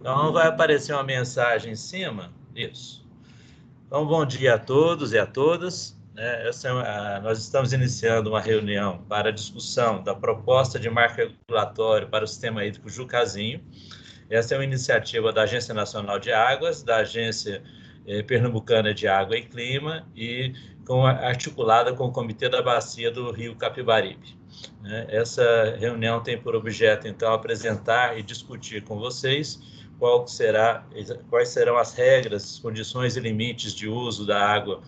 Então, vai aparecer uma mensagem em cima. Isso. Então, bom dia a todos e a todas. É, essa é uma, nós estamos iniciando uma reunião para discussão da proposta de marco regulatório para o sistema hídrico Jucazinho. Essa é uma iniciativa da Agência Nacional de Águas, da Agência eh, Pernambucana de Água e Clima e com, articulada com o Comitê da Bacia do Rio Capibaribe. Né? Essa reunião tem por objeto, então, apresentar e discutir com vocês qual será, quais serão as regras, condições e limites de uso da água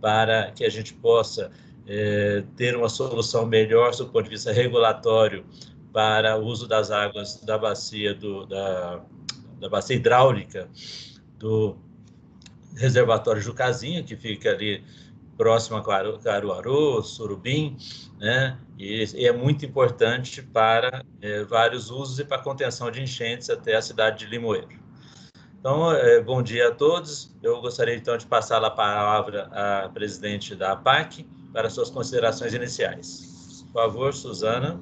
para que a gente possa é, ter uma solução melhor do ponto de vista regulatório para o uso das águas da bacia do, da, da bacia hidráulica do reservatório Jucazinho, que fica ali próximo a Caruaru, Surubim, né? E, e é muito importante para é, vários usos e para a contenção de enchentes até a cidade de Limoeiro. Então, é, bom dia a todos. Eu gostaria então de passar a palavra à presidente da APAC para suas considerações iniciais. Por favor, Suzana.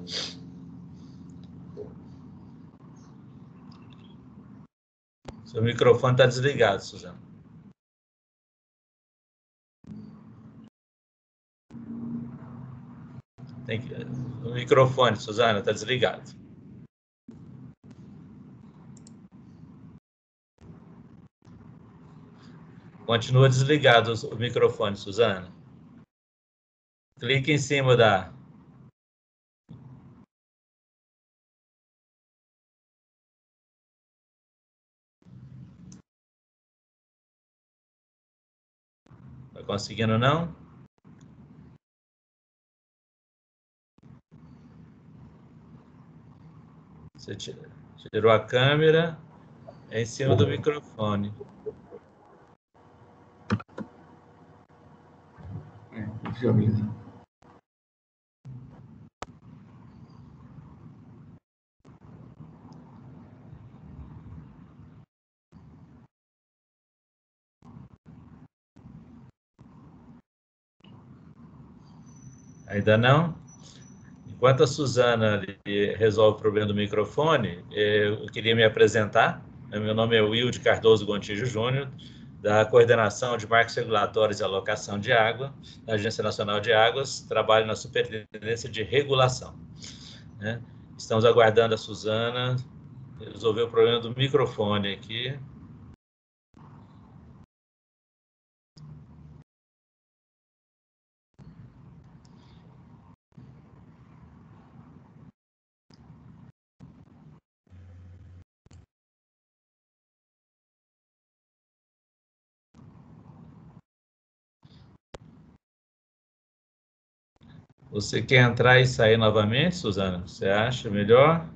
Seu microfone está desligado, Suzana. Tem que... O microfone, Suzana, está desligado. Continua desligado o microfone, Suzana. Clique em cima da. Está conseguindo não? Você tirou a câmera é em cima do microfone. É, deixa eu ver. Ainda não? Enquanto a Suzana resolve o problema do microfone, eu queria me apresentar. Meu nome é Wilde Cardoso Gontijo Júnior, da Coordenação de Marcos Regulatórios e Alocação de Água, da Agência Nacional de Águas, trabalho na Superintendência de Regulação. Né? Estamos aguardando a Suzana resolver o problema do microfone aqui. Você quer entrar e sair novamente, Suzana? Você acha melhor?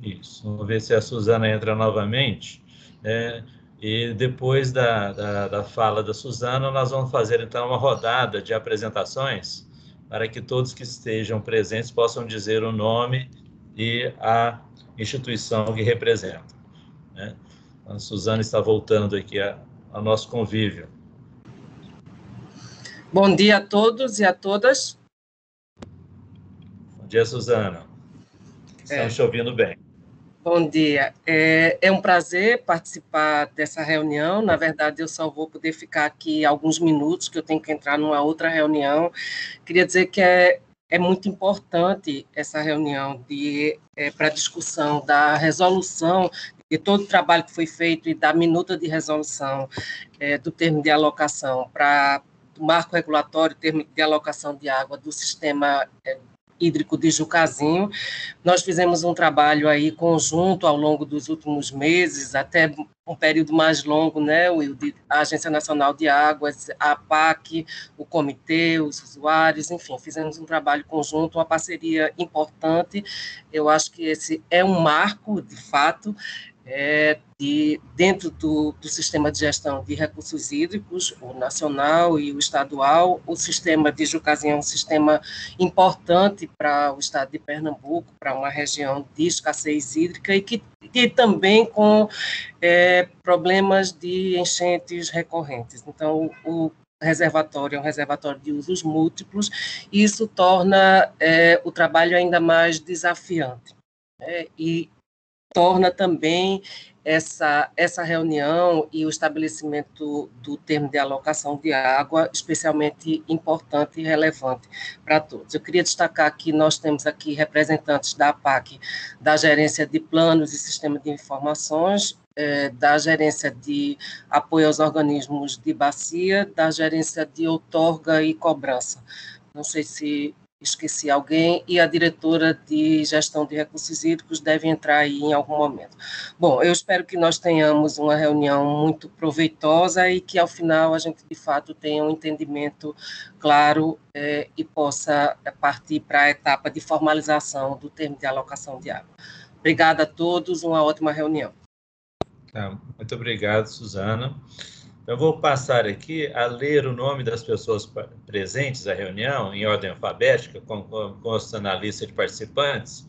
Isso. Vamos ver se a Suzana entra novamente. É, e depois da, da, da, fala da Suzana, nós vamos fazer então uma rodada de apresentações para que todos que estejam presentes possam dizer o nome e a instituição que representa. Né? A Suzana está voltando aqui ao nosso convívio. Bom dia a todos e a todas. Bom dia, Suzana. Estamos é. te ouvindo bem. Bom dia. É, é, um prazer participar dessa reunião. Na verdade, eu só vou poder ficar aqui alguns minutos, que eu tenho que entrar numa outra reunião. Queria dizer que é é muito importante essa reunião de é, para discussão da resolução de todo o trabalho que foi feito e da minuta de resolução é, do termo de alocação para o marco regulatório, termo de alocação de água do sistema é, hídrico de Jucazinho. Nós fizemos um trabalho aí conjunto ao longo dos últimos meses, até um período mais longo, né, Will, a Agência Nacional de Águas, a APAC, o comitê, os usuários, enfim, fizemos um trabalho conjunto, uma parceria importante. Eu acho que esse é um marco, de fato, é, de, dentro do, do, sistema de gestão de recursos hídricos, o nacional e o estadual. O sistema de Jucazinho é um sistema importante para o estado de Pernambuco, para uma região de escassez hídrica e que e também com é, problemas de enchentes recorrentes. Então, o, reservatório é um reservatório de usos múltiplos, e isso torna é, o trabalho ainda mais desafiante. Né? E torna também essa, essa reunião e o estabelecimento do termo de alocação de água especialmente importante e relevante para todos. Eu queria destacar que nós temos aqui representantes da APAC, da Gerência de Planos e Sistema de Informações, é, da Gerência de Apoio aos Organismos de Bacia, da Gerência de Outorga e Cobrança. Não sei se esqueci alguém, e a diretora de gestão de recursos hídricos deve entrar aí em algum momento. Bom, eu espero que nós tenhamos uma reunião muito proveitosa e que, ao final, a gente, de fato, tenha um entendimento claro é, e possa partir para a etapa de formalização do termo de alocação de água. Obrigada a todos, uma ótima reunião. Tá, muito obrigado, Suzana. Eu vou passar aqui a ler o nome das pessoas presentes à reunião, em ordem alfabética, consta na lista de participantes,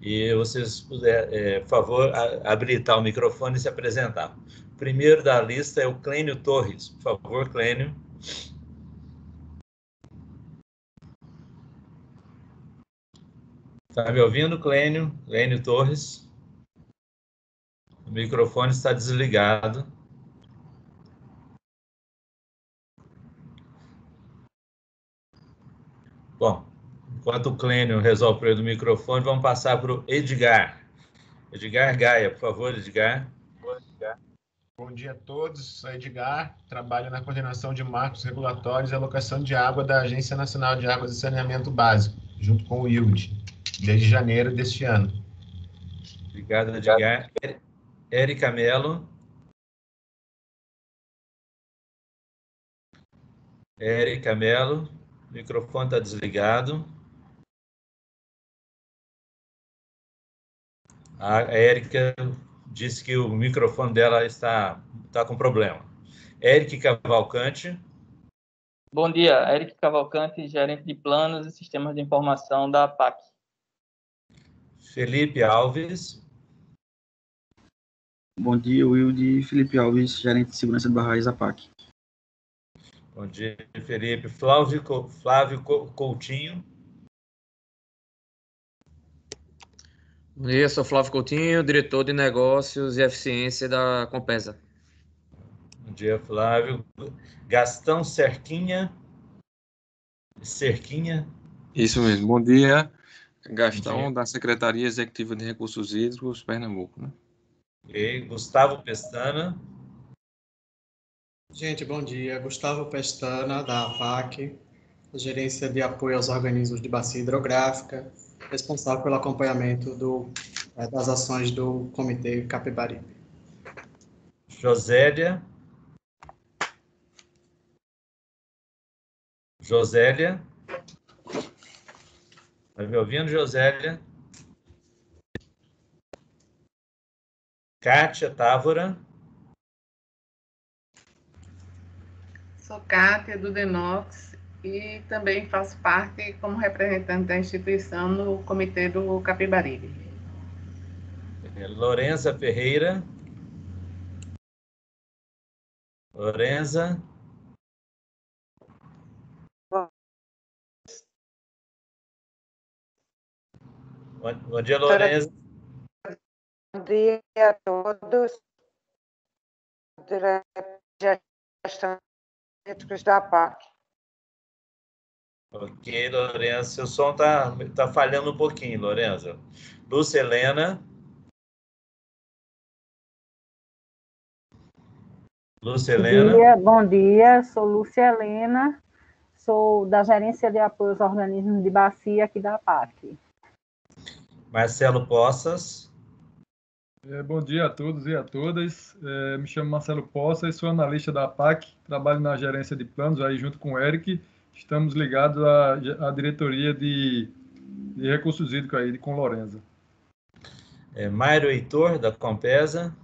e vocês puder, é, por favor, a, habilitar o microfone e se apresentar. O primeiro da lista é o Clênio Torres. Por favor, Clênio. Está me ouvindo, Clênio? Clênio Torres. O microfone está desligado. Bom, enquanto o Clênio resolve o problema do microfone, vamos passar para o Edgar. Edgar Gaia, por favor, Edgar. Bom dia a todos, sou Edgar, trabalho na coordenação de marcos regulatórios e alocação de água da Agência Nacional de Águas e Saneamento Básico, junto com o ILD, desde janeiro deste ano. Obrigado, Edgar. Érica Mello. Érica Mello. O microfone está desligado. A Érica disse que o microfone dela está, está com problema. Eric Cavalcante. Bom dia, Eric Cavalcante, gerente de planos e sistemas de informação da APAC. Felipe Alves. Bom dia, Wilde Felipe Alves, gerente de segurança de barragens APAC. Bom dia, Felipe. Flávio, Flávio Coutinho. Bom dia, sou Flávio Coutinho, diretor de negócios e eficiência da Compesa. Bom dia, Flávio. Gastão Cerquinha. Cerquinha. Isso mesmo. Bom dia, Gastão, Bom dia. da Secretaria Executiva de Recursos Hídricos, Pernambuco. Né? E Gustavo Pestana. Gente, bom dia. Gustavo Pestana, da AFAC, Gerência de Apoio aos Organismos de Bacia Hidrográfica, responsável pelo acompanhamento do, é, das ações do Comitê Capibaribe. Josélia. Josélia. Está me ouvindo, Josélia? Kátia Távora. Sou Kátia, do Denox, e também faço parte como representante da instituição no Comitê do Capibaribe. É, Lorenza Ferreira. Lorenza. Bom dia, Lorenza. Bom dia a todos. Durante a Médicos da PAC. Ok, Lorenza, seu som está tá falhando um pouquinho, Lorenza. Lúcia Helena. Lúcia Helena. Bom dia, bom dia, sou Lúcia Helena, sou da Gerência de Apoio aos Organismos de Bacia aqui da PAC. Marcelo Poças. É, bom dia a todos e a todas. É, me chamo Marcelo Poça, sou analista da APAC, trabalho na gerência de planos aí junto com o Eric. Estamos ligados à, à diretoria de, de, recursos hídricos aí com Lorenza. É, Mário Heitor, da Compesa.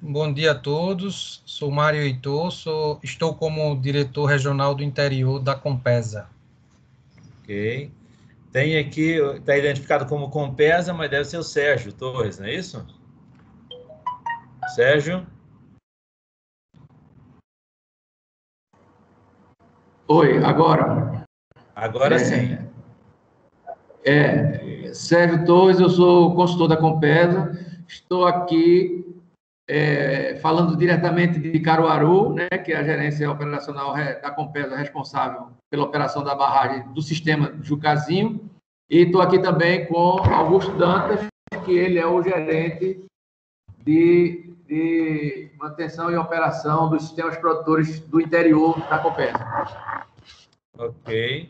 Bom dia a todos. Sou Mário Heitor, sou, estou como diretor regional do interior da Compesa. Ok. Tem aqui, está identificado como Compesa, mas deve ser o Sérgio Torres, não é isso? Sérgio? Oi, agora? Agora é, sim. É, Sérgio Torres, eu sou consultor da Compesa, estou aqui é, falando diretamente de Caruaru, né, que é a gerência operacional da Compesa responsável pela operação da barragem do sistema Jucazinho, e estou aqui também com Augusto Dantas, que ele é o gerente de, de manutenção e operação dos sistemas produtores do interior da Compesa. Ok.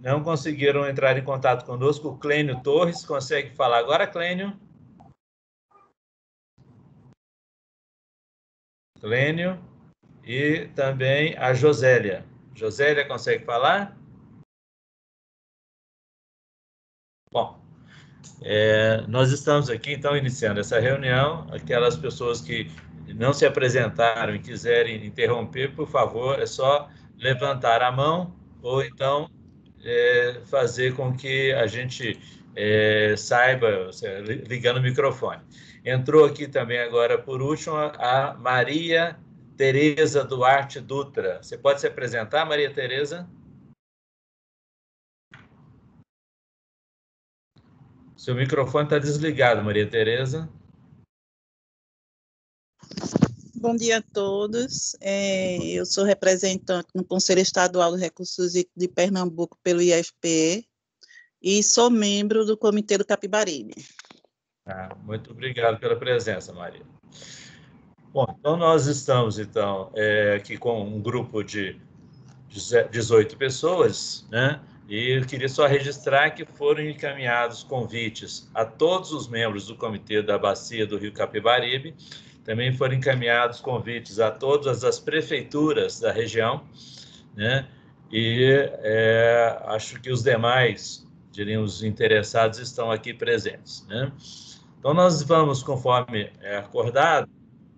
Não conseguiram entrar em contato conosco. O Clênio Torres consegue falar agora, Clênio? Clênio e também a Josélia. Josélia consegue falar? Bom, é, nós estamos aqui, então, iniciando essa reunião. Aquelas pessoas que não se apresentaram e quiserem interromper, por favor, é só levantar a mão ou então é, fazer com que a gente é, saiba, ligando o microfone. Entrou aqui também agora, por último, a Maria Tereza Duarte Dutra. Você pode se apresentar, Maria Tereza? Seu microfone está desligado, Maria Tereza. Bom dia a todos. É, eu sou representante no Conselho Estadual de Recursos de Pernambuco pelo IFPE e sou membro do Comitê do Capibaribe. Ah, muito obrigado pela presença, Maria. Bom, então nós estamos então é, aqui com um grupo de 18 pessoas, né? E eu queria só registrar que foram encaminhados convites a todos os membros do Comitê da Bacia do Rio Capibaribe. Também foram encaminhados convites a todas as prefeituras da região, né? E é, acho que os demais, diríamos, interessados estão aqui presentes, né? Então, nós vamos, conforme é acordado,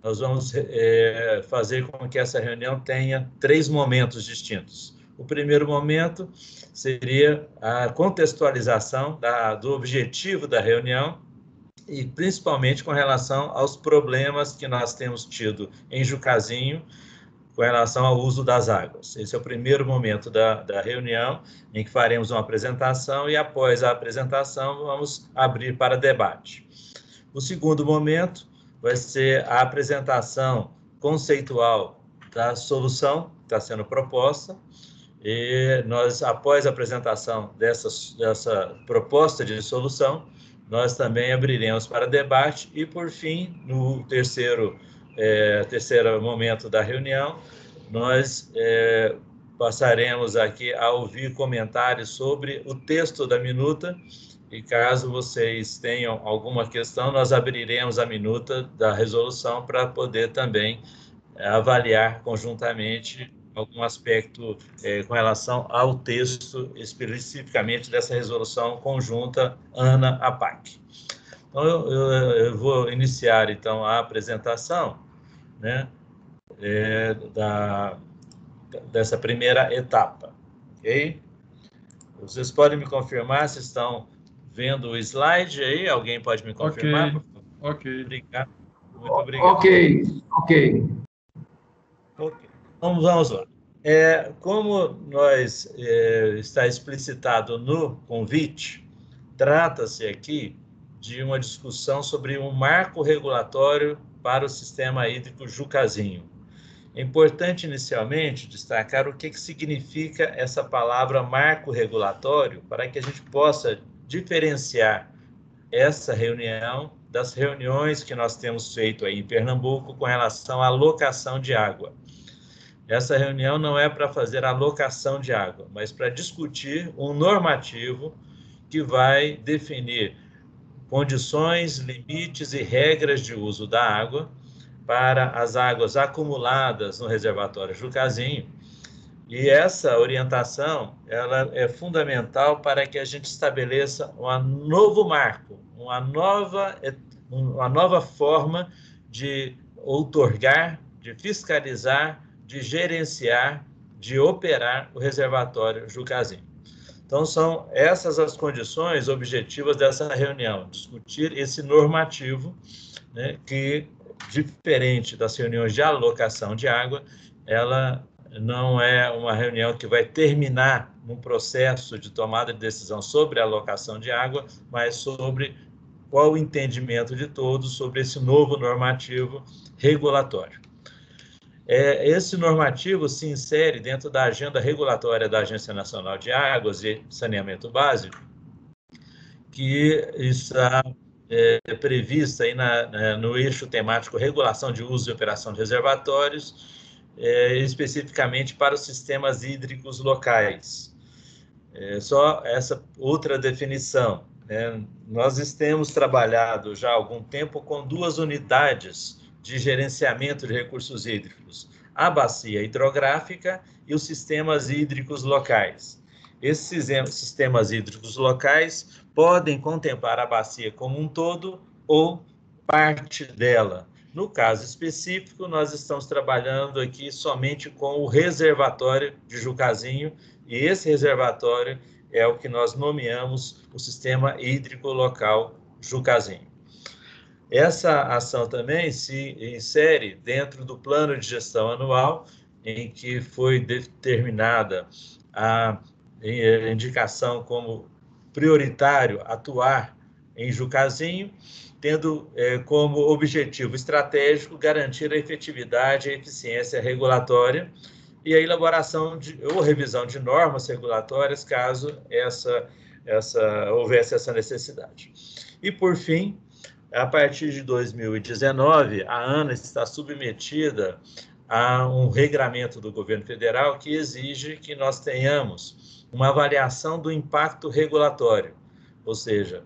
nós vamos é, fazer com que essa reunião tenha três momentos distintos. O primeiro momento seria a contextualização da, do objetivo da reunião e principalmente com relação aos problemas que nós temos tido em Jucazinho com relação ao uso das águas. Esse é o primeiro momento da, da reunião, em que faremos uma apresentação e, após a apresentação, vamos abrir para debate. O segundo momento vai ser a apresentação conceitual da solução que está sendo proposta. E nós, após a apresentação dessa, dessa proposta de solução, nós também abriremos para debate e, por fim, no terceiro, é, terceiro momento da reunião, nós é, passaremos aqui a ouvir comentários sobre o texto da minuta e caso vocês tenham alguma questão, nós abriremos a minuta da resolução para poder também avaliar conjuntamente algum aspecto é, com relação ao texto especificamente dessa resolução conjunta ANA-APAC. Então, eu, eu, eu, vou iniciar, então, a apresentação né, é, da, dessa primeira etapa, ok? Vocês podem me confirmar se estão vendo o slide aí? Alguém pode me confirmar? Ok. okay. Obrigado. Muito obrigado. Ok, ok. Ok. Vamos, vamos lá. É, como nós é, está explicitado no convite, trata-se aqui de uma discussão sobre um marco regulatório para o sistema hídrico Jucazinho. É importante inicialmente destacar o que, que significa essa palavra marco regulatório para que a gente possa diferenciar essa reunião das reuniões que nós temos feito aí em Pernambuco com relação à alocação de água. Essa reunião não é para fazer alocação de água, mas para discutir um normativo que vai definir condições, limites e regras de uso da água para as águas acumuladas no reservatório Jucazinho e essa orientação ela é fundamental para que a gente estabeleça um novo marco, uma nova, uma nova forma de outorgar, de fiscalizar, de gerenciar, de operar o reservatório Jucazinho. Então, são essas as condições objetivas dessa reunião, discutir esse normativo, né, que, diferente das reuniões de alocação de água, ela não é uma reunião que vai terminar um processo de tomada de decisão sobre a alocação de água, mas sobre qual o entendimento de todos sobre esse novo normativo regulatório. É, esse normativo se insere dentro da agenda regulatória da Agência Nacional de Águas e Saneamento Básico, que está é, prevista aí na, na, no eixo temático regulação de uso e operação de reservatórios, é, especificamente para os sistemas hídricos locais. É, só essa outra definição. Né? Nós temos trabalhado já há algum tempo com duas unidades de gerenciamento de recursos hídricos, a bacia hidrográfica e os sistemas hídricos locais. Esses sistemas hídricos locais podem contemplar a bacia como um todo ou parte dela. No caso específico, nós estamos trabalhando aqui somente com o reservatório de Jucazinho, e esse reservatório é o que nós nomeamos o Sistema Hídrico Local Jucazinho. Essa ação também se insere dentro do plano de gestão anual, em que foi determinada a indicação como prioritário atuar em Jucazinho, tendo é, como objetivo estratégico garantir a efetividade e eficiência regulatória e a elaboração de, ou revisão de normas regulatórias, caso essa, essa, houvesse essa necessidade. E, por fim, a partir de 2019, a ANA está submetida a um regramento do governo federal que exige que nós tenhamos uma avaliação do impacto regulatório, ou seja,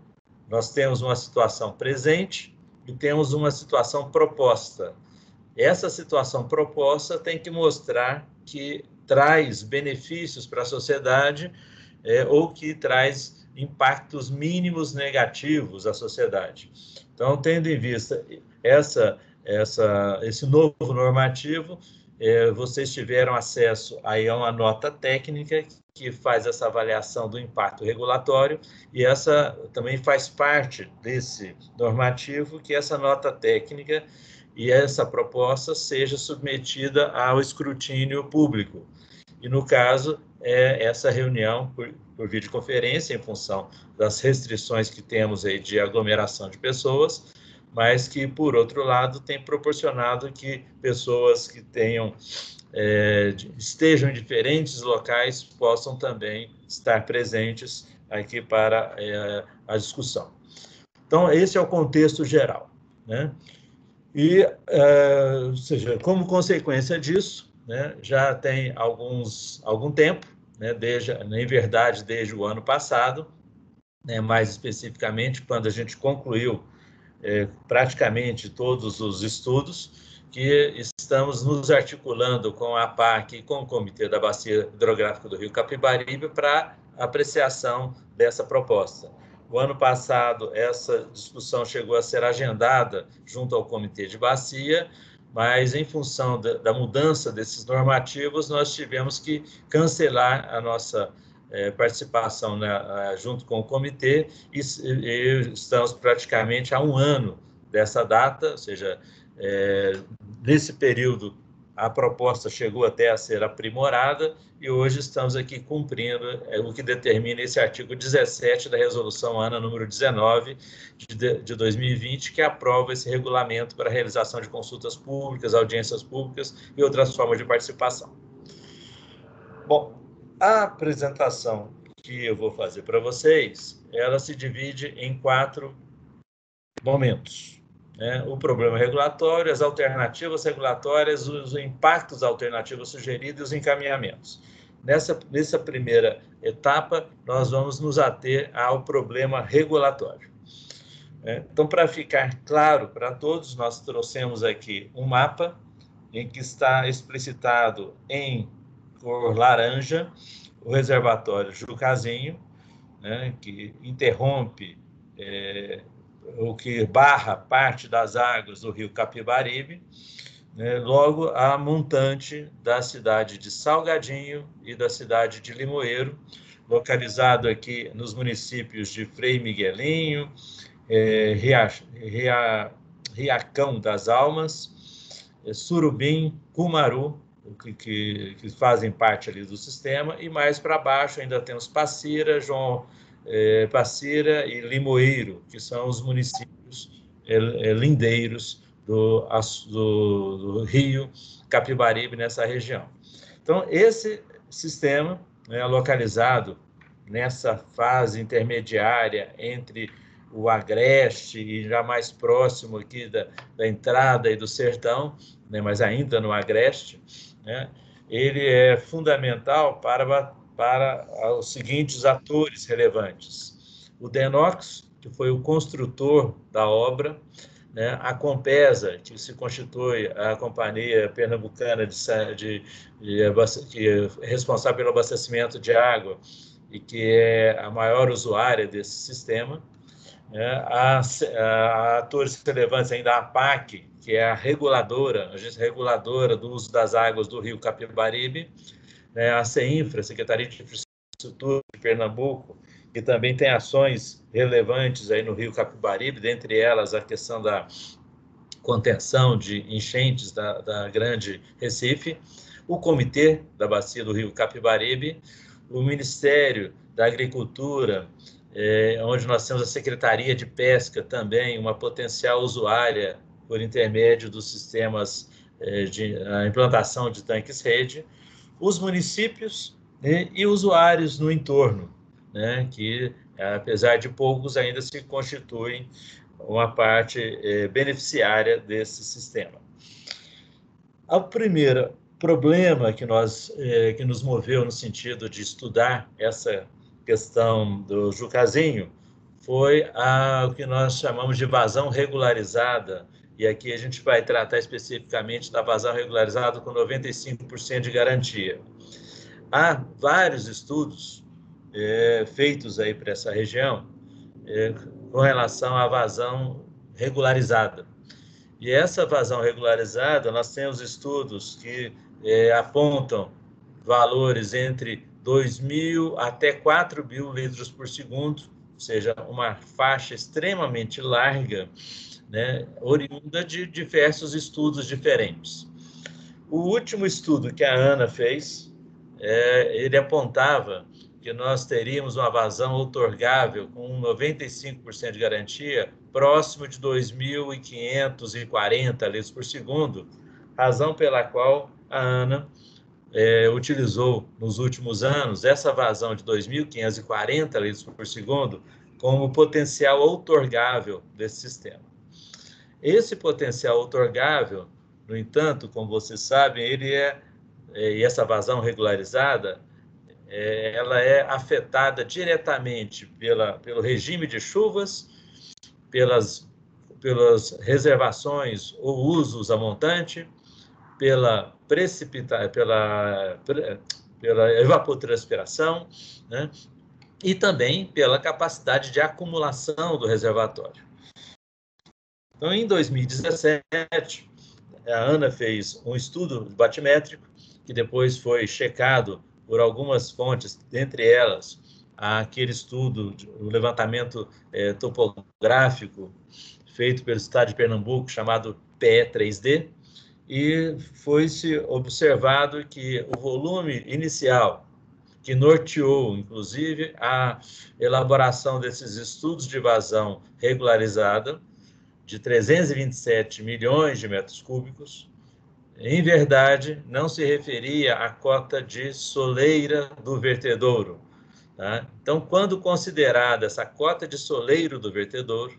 nós temos uma situação presente e temos uma situação proposta. Essa situação proposta tem que mostrar que traz benefícios para a sociedade é, ou que traz impactos mínimos negativos à sociedade. Então, tendo em vista essa, essa, esse novo normativo, é, vocês tiveram acesso aí a uma nota técnica que faz essa avaliação do impacto regulatório e essa também faz parte desse normativo que essa nota técnica e essa proposta seja submetida ao escrutínio público. E no caso é essa reunião por, por videoconferência, em função das restrições que temos aí de aglomeração de pessoas, mas que, por outro lado, tem proporcionado que pessoas que tenham é, estejam em diferentes locais possam também estar presentes aqui para é, a discussão. Então, esse é o contexto geral. Né? E, é, ou seja, como consequência disso, né, já tem alguns, algum tempo, né, desde, em verdade, desde o ano passado, né, mais especificamente quando a gente concluiu é, praticamente todos os estudos, que estamos nos articulando com a APAC e com o Comitê da Bacia Hidrográfica do Rio Capibaribe para apreciação dessa proposta. O ano passado, essa discussão chegou a ser agendada junto ao Comitê de Bacia, mas em função da, da mudança desses normativos, nós tivemos que cancelar a nossa é, participação né, junto com o comitê e, e, estamos praticamente há um ano dessa data, ou seja, é, nesse período a proposta chegou até a ser aprimorada e hoje estamos aqui cumprindo é, o que determina esse artigo 17 da resolução ANA número 19 de, de 2020, que aprova esse regulamento para a realização de consultas públicas, audiências públicas e outras formas de participação. Bom, a apresentação que eu vou fazer para vocês, ela se divide em quatro momentos né, o problema regulatório, as alternativas regulatórias, os impactos alternativos sugeridos e os encaminhamentos. Nessa, nessa primeira etapa, nós vamos nos ater ao problema regulatório. É, então, para ficar claro para todos, nós trouxemos aqui um mapa em que está explicitado em cor laranja o reservatório Jucazinho, né, que interrompe é, o que barra parte das águas do rio Capibaribe, né, logo a montante da cidade de Salgadinho e da cidade de Limoeiro, localizado aqui nos municípios de Frei Miguelinho, é, Ria, Ria, Riacão das Almas, é, Surubim, Cumaru que, que, que, fazem parte ali do sistema, e mais para baixo ainda temos Passira, João é, Passira e Limoeiro, que são os municípios é, é, lindeiros do, do, do, Rio Capibaribe, nessa região. Então, esse sistema né, localizado nessa fase intermediária entre o Agreste e já mais próximo aqui da, da entrada e do sertão, né, mas ainda no Agreste, né, ele é fundamental para, para os seguintes atores relevantes. O Denox, que foi o construtor da obra, né, a Compesa, que se constitui a companhia pernambucana de, de, de, é responsável pelo abastecimento de água e que é a maior usuária desse sistema, né, a, a, atores relevantes ainda a APAC, que é a reguladora, a agência reguladora do uso das águas do rio Capibaribe, né, a CEINFRA, Secretaria de Infraestrutura de Pernambuco, que também tem ações relevantes aí no rio Capibaribe, dentre elas a questão da contenção de enchentes da, da Grande Recife, o Comitê da Bacia do Rio Capibaribe, o Ministério da Agricultura, é, onde nós temos a Secretaria de Pesca também, uma potencial usuária por intermédio dos sistemas é, de implantação de tanques rede, os municípios né, e usuários no entorno, né, que apesar de poucos ainda se constituem uma parte é, beneficiária desse sistema. O primeiro problema que nós é, que nos moveu no sentido de estudar essa questão do Jucazinho foi a, o que nós chamamos de vazão regularizada, e aqui a gente vai tratar especificamente da vazão regularizada com 95% de garantia. Há vários estudos é, feitos aí para essa região é, com relação à vazão regularizada. E essa vazão regularizada, nós temos estudos que é, apontam valores entre 2 mil até 4 mil litros por segundo, ou seja, uma faixa extremamente larga, né, oriunda de diversos estudos diferentes. O último estudo que a Ana fez, é, ele apontava que nós teríamos uma vazão outorgável com 95% de garantia próximo de 2.540 litros por segundo, razão pela qual a Ana é, utilizou nos últimos anos essa vazão de 2.540 litros por segundo como potencial outorgável desse sistema. Esse potencial outorgável, no entanto, como vocês sabem, ele é, é e essa vazão regularizada, é, ela é afetada diretamente pela, pelo regime de chuvas, pelas, pelas reservações ou usos a montante, pela precipitar, pela, pela evapotranspiração, né? e também pela capacidade de acumulação do reservatório. Então, em 2017, a ANA fez um estudo batimétrico, que depois foi checado por algumas fontes, dentre elas aquele estudo, o levantamento é, topográfico feito pelo Estado de Pernambuco, chamado PE3D, e foi-se observado que o volume inicial, que norteou, inclusive, a elaboração desses estudos de vazão regularizada, de 327 milhões de metros cúbicos, em verdade, não se referia à cota de soleira do vertedouro. Tá? Então, quando considerada essa cota de soleiro do vertedouro,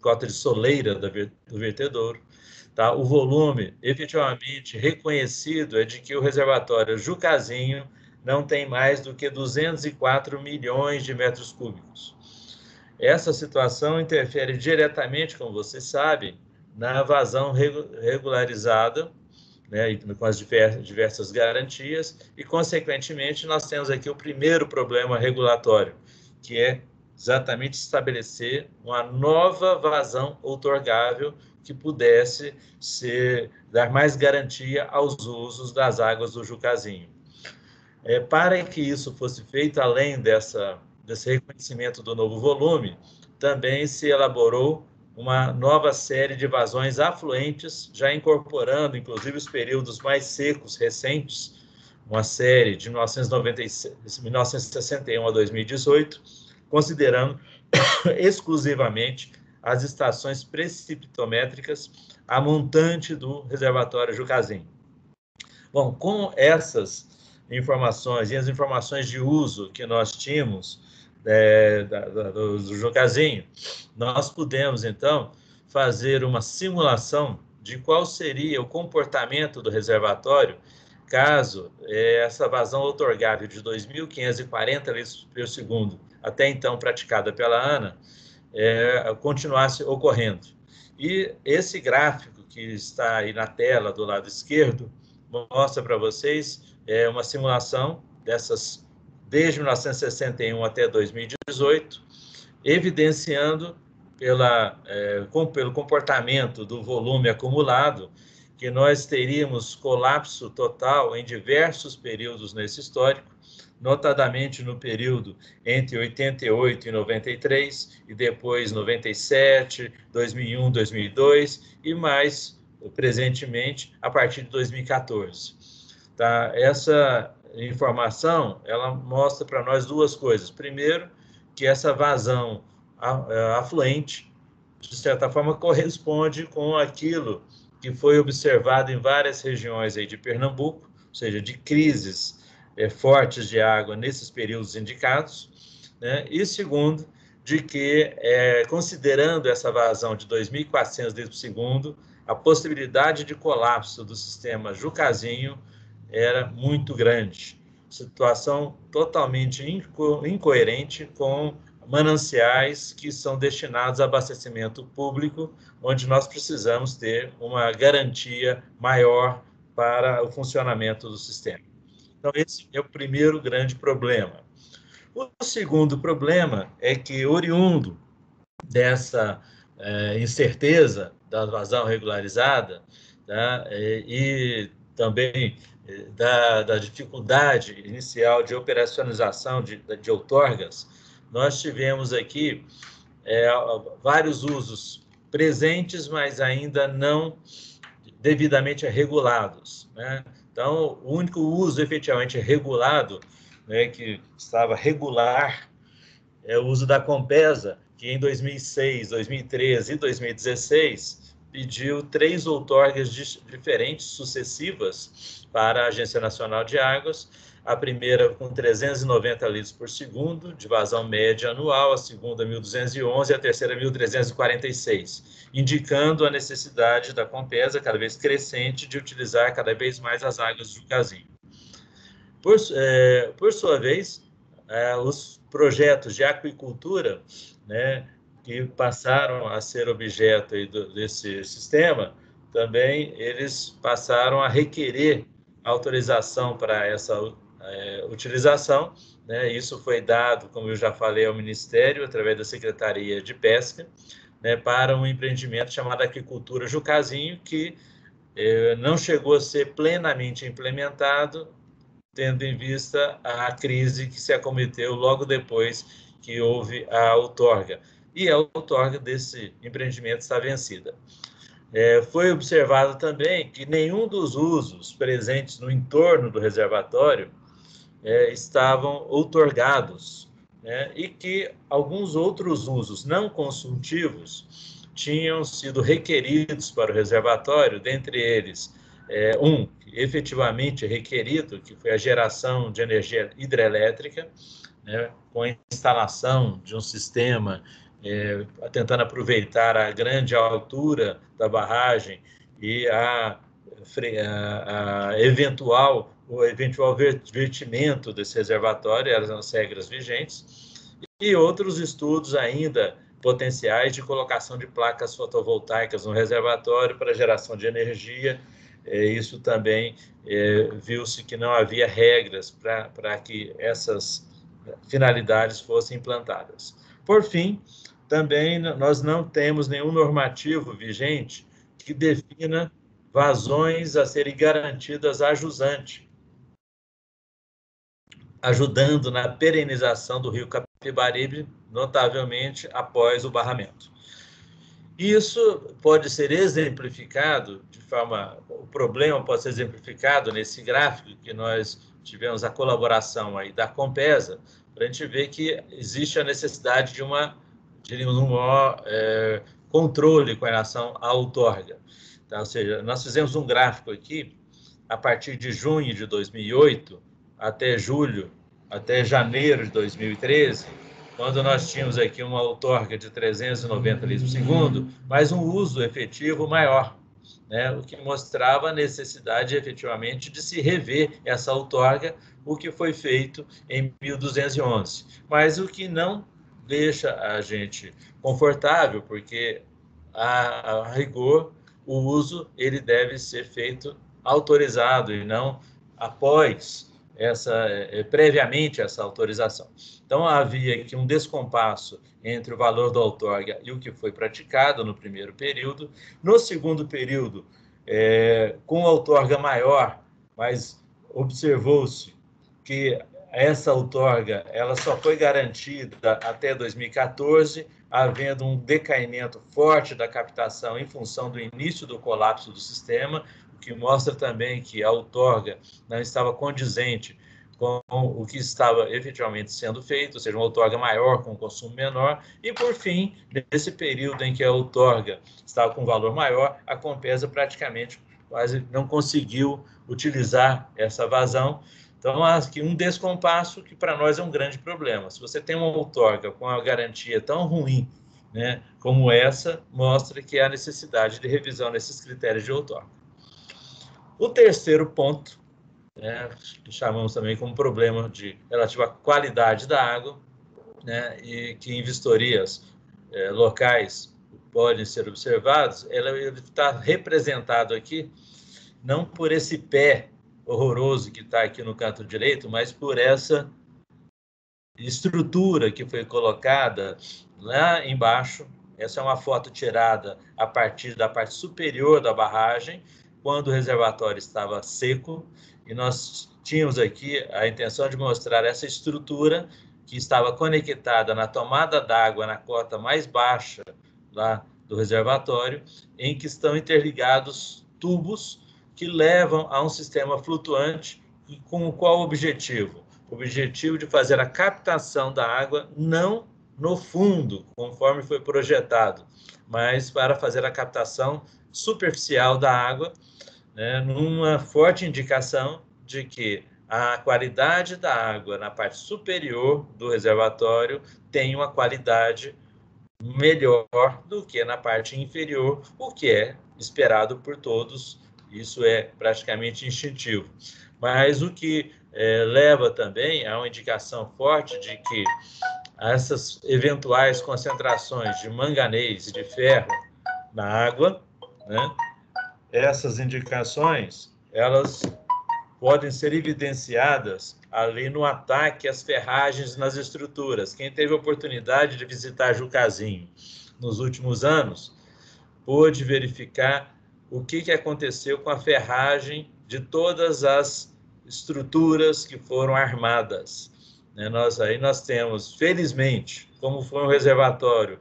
cota de soleira do vertedouro, Tá? O volume efetivamente reconhecido é de que o reservatório Jucazinho não tem mais do que 204 milhões de metros cúbicos. Essa situação interfere diretamente, como você sabe, na vazão regularizada, né, com as diversas garantias, e, consequentemente, nós temos aqui o primeiro problema regulatório, que é exatamente estabelecer uma nova vazão outorgável que pudesse ser, dar mais garantia aos usos das águas do Jucazinho. É, para que isso fosse feito, além dessa, desse reconhecimento do novo volume, também se elaborou uma nova série de vazões afluentes, já incorporando, inclusive, os períodos mais secos recentes, uma série de 1961 a 2018, considerando exclusivamente as estações precipitométricas, a montante do reservatório Jucazinho. Bom, com essas informações e as informações de uso que nós tínhamos é, da, da, do, do nós pudemos, então, fazer uma simulação de qual seria o comportamento do reservatório caso é, essa vazão otorgável de 2.540 litros por segundo, até então praticada pela ANA, é, continuasse ocorrendo. E esse gráfico que está aí na tela do lado esquerdo mostra para vocês é, uma simulação dessas desde 1961 até 2018, evidenciando pela, é, com, pelo comportamento do volume acumulado que nós teríamos colapso total em diversos períodos nesse histórico, notadamente no período entre 88 e 93, e depois 97, 2001, 2002, e mais presentemente a partir de 2014. Tá? Essa informação, ela mostra para nós duas coisas. Primeiro, que essa vazão é, afluente, de certa forma, corresponde com aquilo que foi observado em várias regiões aí de Pernambuco, ou seja, de crises é, fortes de água nesses períodos indicados, né? e segundo, de que, é, considerando essa vazão de 2.400 litros por segundo, a possibilidade de colapso do sistema Jucazinho era muito grande. Situação totalmente inco incoerente com mananciais que são destinados a abastecimento público, onde nós precisamos ter uma garantia maior para o funcionamento do sistema. Então, esse é o primeiro grande problema. O segundo problema é que, oriundo dessa é, incerteza da vazão regularizada tá, é, e também da, da, dificuldade inicial de operacionalização de, de outorgas, nós tivemos aqui é, vários usos presentes, mas ainda não devidamente regulados. Né? Então, o único uso efetivamente regulado, né, que estava regular, é o uso da Compesa, que em 2006, 2013 e 2016 pediu três outorgas diferentes, sucessivas, para a Agência Nacional de Águas, a primeira com 390 litros por segundo de vazão média anual, a segunda 1.211 e a terceira 1.346, indicando a necessidade da Compesa, cada vez crescente, de utilizar cada vez mais as águas do Casinho. Por, é, por sua vez, é, os projetos de aquicultura, né, que passaram a ser objeto do, desse sistema, também eles passaram a requerer autorização para essa é, utilização. Né? Isso foi dado, como eu já falei, ao Ministério, através da Secretaria de Pesca, né, para um empreendimento chamado Agricultura Jucazinho, que é, não chegou a ser plenamente implementado, tendo em vista a crise que se acometeu logo depois que houve a outorga. E a outorga desse empreendimento está vencida. É, foi observado também que nenhum dos usos presentes no entorno do reservatório é, estavam outorgados, né, e que alguns outros usos não consultivos tinham sido requeridos para o reservatório, dentre eles é, um efetivamente requerido, que foi a geração de energia hidrelétrica, né, com a instalação de um sistema é, tentando aproveitar a grande altura da barragem e a, a, a eventual o eventual vertimento desse reservatório, eram as regras vigentes, e outros estudos ainda potenciais de colocação de placas fotovoltaicas no reservatório para geração de energia. É, isso também é, viu-se que não havia regras para que essas finalidades fossem implantadas. Por fim, também nós não temos nenhum normativo vigente que defina vazões a serem garantidas a jusante, ajudando na perenização do rio Capibaribe, notavelmente após o barramento. Isso pode ser exemplificado de forma, o problema pode ser exemplificado nesse gráfico que nós tivemos a colaboração aí da Compesa, para a gente ver que existe a necessidade de uma, de um maior é, controle com relação à outorga. Tá? Ou seja, nós fizemos um gráfico aqui, a partir de junho de 2008 até julho, até janeiro de 2013, quando nós tínhamos aqui uma outorga de 390 litros por segundo, mas um uso efetivo maior, né? o que mostrava a necessidade efetivamente de se rever essa outorga, o que foi feito em 1211. Mas o que não deixa a gente confortável, porque a, a rigor o uso ele deve ser feito autorizado e não após essa é, previamente essa autorização. Então havia aqui um descompasso entre o valor da outorga e o que foi praticado no primeiro período. No segundo período, é, com outorga maior, mas observou-se que essa outorga ela só foi garantida até 2014, havendo um decaimento forte da captação em função do início do colapso do sistema, que mostra também que a outorga não estava condizente com o que estava efetivamente sendo feito, ou seja, uma outorga maior com consumo menor, e por fim, nesse período em que a outorga estava com valor maior, a Compesa praticamente quase não conseguiu utilizar essa vazão. Então, há aqui um descompasso que para nós é um grande problema. Se você tem uma outorga com a garantia tão ruim né, como essa, mostra que há necessidade de revisão nesses critérios de outorga. O terceiro ponto, né, que chamamos também como problema de relativo à qualidade da água, né, e que em vistorias é, locais podem ser observados, ela está representado aqui não por esse pé horroroso que está aqui no canto direito, mas por essa estrutura que foi colocada lá embaixo. Essa é uma foto tirada a partir da parte superior da barragem, quando o reservatório estava seco, e nós tínhamos aqui a intenção de mostrar essa estrutura que estava conectada na tomada d'água na cota mais baixa lá do reservatório, em que estão interligados tubos que levam a um sistema flutuante e com qual objetivo? O objetivo de fazer a captação da água não no fundo, conforme foi projetado, mas para fazer a captação superficial da água né, numa forte indicação de que a qualidade da água na parte superior do reservatório tem uma qualidade melhor do que na parte inferior, o que é esperado por todos, isso é praticamente instintivo. Mas o que é, leva também a uma indicação forte de que essas eventuais concentrações de manganês e de ferro na água, né, essas indicações, elas podem ser evidenciadas ali no ataque às ferragens nas estruturas. Quem teve a oportunidade de visitar Jucazinho nos últimos anos, pôde verificar o que, que aconteceu com a ferragem de todas as estruturas que foram armadas. Né? Nós aí nós temos, felizmente, como foi um reservatório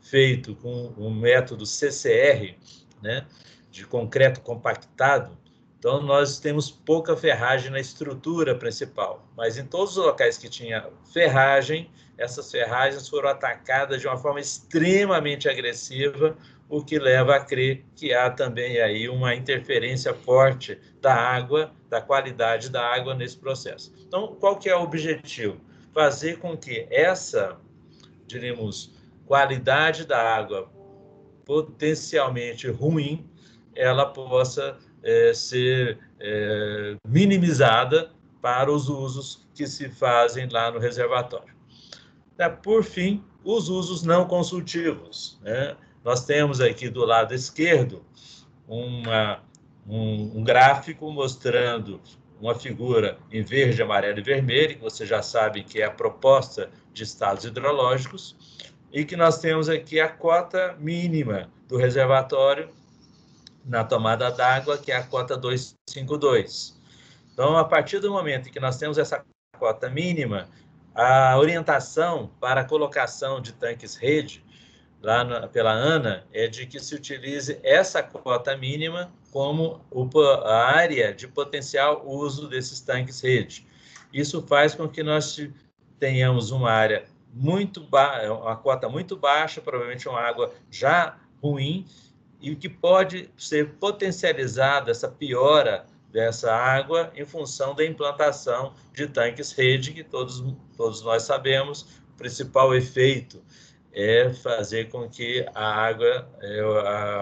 feito com o método CCR, né? de concreto compactado, então nós temos pouca ferragem na estrutura principal, mas em todos os locais que tinha ferragem, essas ferragens foram atacadas de uma forma extremamente agressiva, o que leva a crer que há também aí uma interferência forte da água, da qualidade da água nesse processo. Então, qual que é o objetivo? Fazer com que essa, diríamos, qualidade da água potencialmente ruim ela possa é, ser é, minimizada para os usos que se fazem lá no reservatório. É, por fim, os usos não consultivos. Né? Nós temos aqui do lado esquerdo uma, um, um gráfico mostrando uma figura em verde, amarelo e vermelho, que você já sabe que é a proposta de estados hidrológicos, e que nós temos aqui a cota mínima do reservatório na tomada d'água, que é a cota 252. Então, a partir do momento em que nós temos essa cota mínima, a orientação para a colocação de tanques rede lá na, pela ANA é de que se utilize essa cota mínima como a área de potencial uso desses tanques rede. Isso faz com que nós tenhamos uma área muito baixa, uma cota muito baixa, provavelmente uma água já ruim, e que pode ser potencializada essa piora dessa água em função da implantação de tanques rede, que todos, todos nós sabemos, o principal efeito é fazer com que a água, é,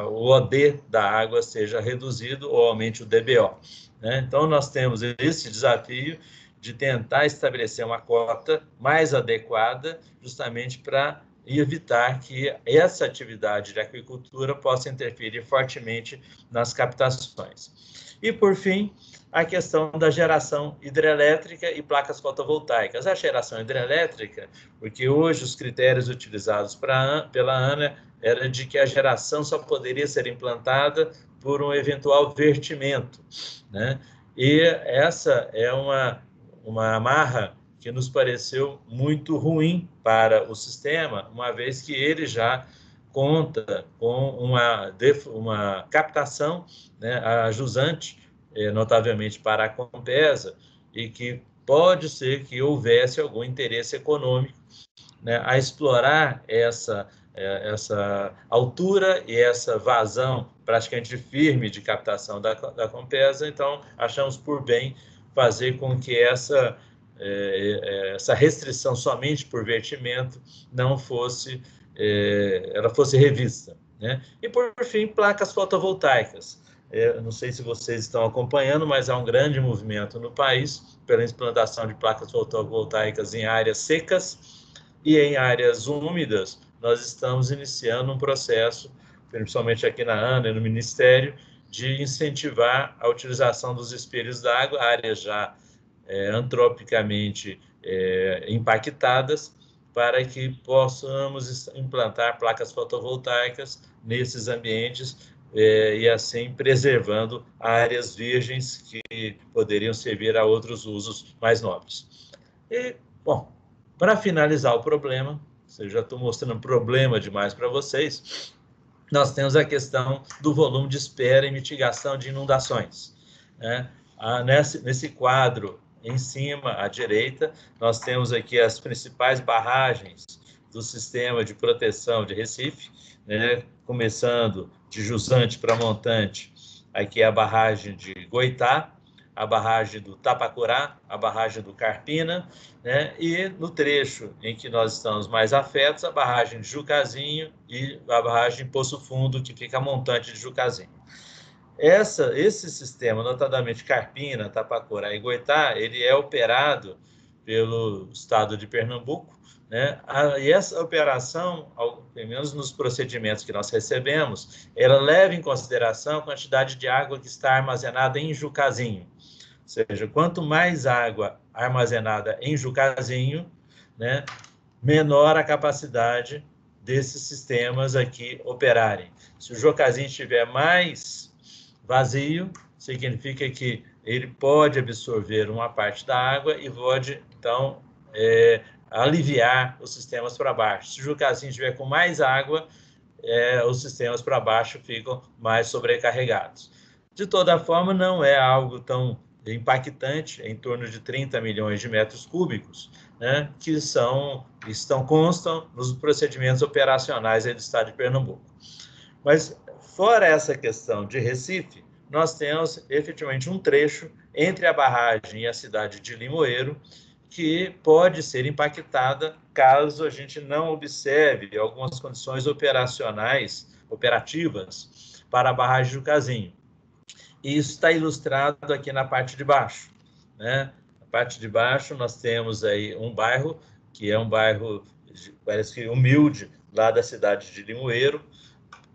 o OD da água seja reduzido ou aumente o DBO. Né? Então, nós temos esse desafio de tentar estabelecer uma cota mais adequada, justamente para evitar que essa atividade de aquicultura possa interferir fortemente nas captações. E, por fim, a questão da geração hidrelétrica e placas fotovoltaicas. A geração hidrelétrica, porque hoje os critérios utilizados pra, pela ANA era de que a geração só poderia ser implantada por um eventual vertimento, né? E essa é uma, uma amarra que nos pareceu muito ruim para o sistema, uma vez que ele já conta com uma, uma captação né, a jusante é, notavelmente para a Compesa, e que pode ser que houvesse algum interesse econômico né, a explorar essa, é, essa altura e essa vazão praticamente firme de captação da, da Compesa, então achamos por bem fazer com que essa, é essa restrição somente por vertimento não fosse, é, ela fosse revista. Né? E, por fim, placas fotovoltaicas. É, não sei se vocês estão acompanhando, mas há um grande movimento no país pela implantação de placas fotovoltaicas em áreas secas e em áreas úmidas. Nós estamos iniciando um processo, principalmente aqui na ANA e no Ministério, de incentivar a utilização dos espelhos d'água, áreas já é, antropicamente é, impactadas, para que possamos implantar placas fotovoltaicas nesses ambientes é, e assim preservando áreas virgens que poderiam servir a outros usos mais nobres. E, bom, para finalizar o problema, eu já estou mostrando problema demais para vocês, nós temos a questão do volume de espera e mitigação de inundações. Né? Ah, nesse, nesse quadro em cima, à direita, nós temos aqui as principais barragens do sistema de proteção de Recife, né? começando de Jusante para Montante, aqui é a barragem de Goitá, a barragem do Tapacurá, a barragem do Carpina, né? e no trecho em que nós estamos mais afetos, a barragem de Jucazinho e a barragem Poço Fundo, que fica a montante de Jucazinho. Essa, esse sistema, notadamente Carpina, Tapacurá e Goitá, ele é operado pelo Estado de Pernambuco, né? E essa operação, pelo menos nos procedimentos que nós recebemos, ela leva em consideração a quantidade de água que está armazenada em Jucazinho. Ou seja, quanto mais água armazenada em Jucazinho, né, menor a capacidade desses sistemas aqui operarem. Se o Jucazinho estiver mais vazio, significa que ele pode absorver uma parte da água e pode, então, é, aliviar os sistemas para baixo. Se o Jucazinho estiver com mais água, é, os sistemas para baixo ficam mais sobrecarregados. De toda forma, não é algo tão impactante, em torno de 30 milhões de metros cúbicos, né, que são, estão constam nos procedimentos operacionais do estado de Pernambuco. Mas, fora essa questão de Recife, nós temos efetivamente um trecho entre a barragem e a cidade de Limoeiro, que pode ser impactada caso a gente não observe algumas condições operacionais, operativas, para a barragem do Casinho. E isso está ilustrado aqui na parte de baixo. Né? Na parte de baixo, nós temos aí um bairro, que é um bairro, parece que humilde, lá da cidade de Limoeiro,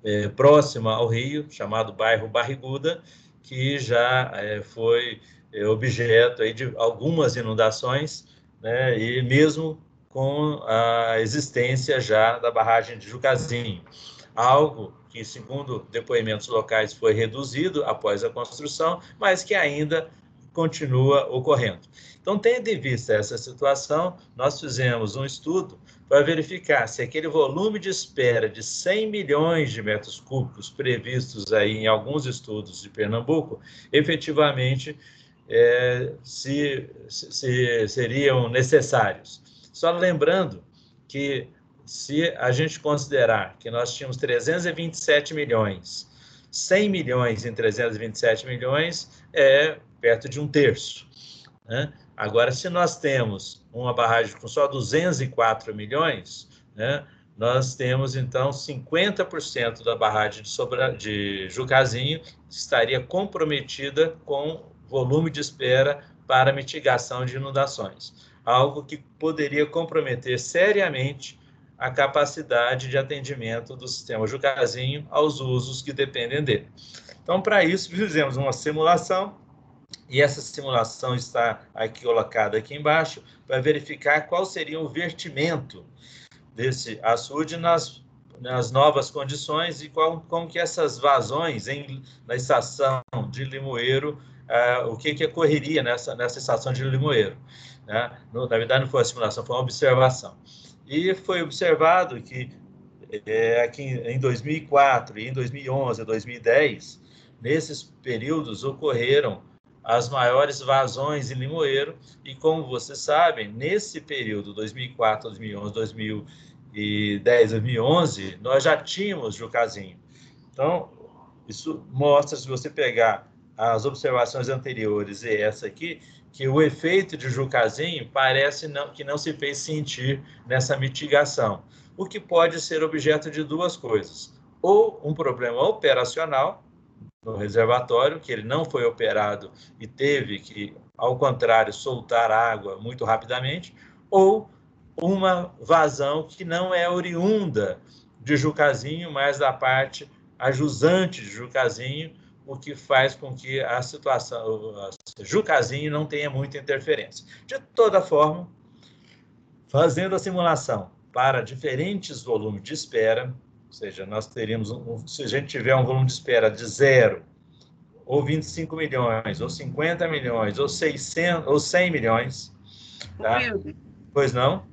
é, próxima ao rio, chamado bairro Barriguda, que já é, foi é objeto aí de algumas inundações, né, e mesmo com a existência já da barragem de Jucazinho, algo que, segundo depoimentos locais, foi reduzido após a construção, mas que ainda continua ocorrendo. Então, tendo em vista essa situação, nós fizemos um estudo para verificar se aquele volume de espera de 100 milhões de metros cúbicos previstos aí em alguns estudos de Pernambuco, efetivamente é, se, se seriam necessários. Só lembrando que se a gente considerar que nós tínhamos 327 milhões, 100 milhões em 327 milhões é perto de um terço. Né? Agora, se nós temos uma barragem com só 204 milhões, né, nós temos então 50% da barragem de, Sobra, de Jucazinho estaria comprometida com volume de espera para mitigação de inundações, algo que poderia comprometer seriamente a capacidade de atendimento do sistema Jucazinho aos usos que dependem dele. Então, para isso, fizemos uma simulação e essa simulação está aqui colocada aqui embaixo para verificar qual seria o vertimento desse açude nas, nas novas condições e qual, como que essas vazões em, na estação de Limoeiro, uh, o que, que ocorreria nessa, nessa estação de Limoeiro. Né? No, na verdade, não foi uma simulação, foi uma observação. E foi observado que é, aqui em 2004 e em 2011 e 2010, nesses períodos ocorreram as maiores vazões em Limoeiro. E como vocês sabem, nesse período, 2004, 2011, 2010, 2011, nós já tínhamos Jucazinho. Então, isso mostra, se você pegar as observações anteriores e essa aqui, que o efeito de Jucazinho parece não, que não se fez sentir nessa mitigação, o que pode ser objeto de duas coisas. Ou um problema operacional, no reservatório, que ele não foi operado e teve que, ao contrário, soltar água muito rapidamente, ou uma vazão que não é oriunda de Jucazinho, mas da parte ajusante de Jucazinho, o que faz com que a situação, Jucazinho não tenha muita interferência. De toda forma, fazendo a simulação para diferentes volumes de espera, ou seja, nós teríamos, um, se a gente tiver um volume de espera de zero, ou 25 milhões, ou 50 milhões, ou 600, ou 100 milhões. Tá? Pois não?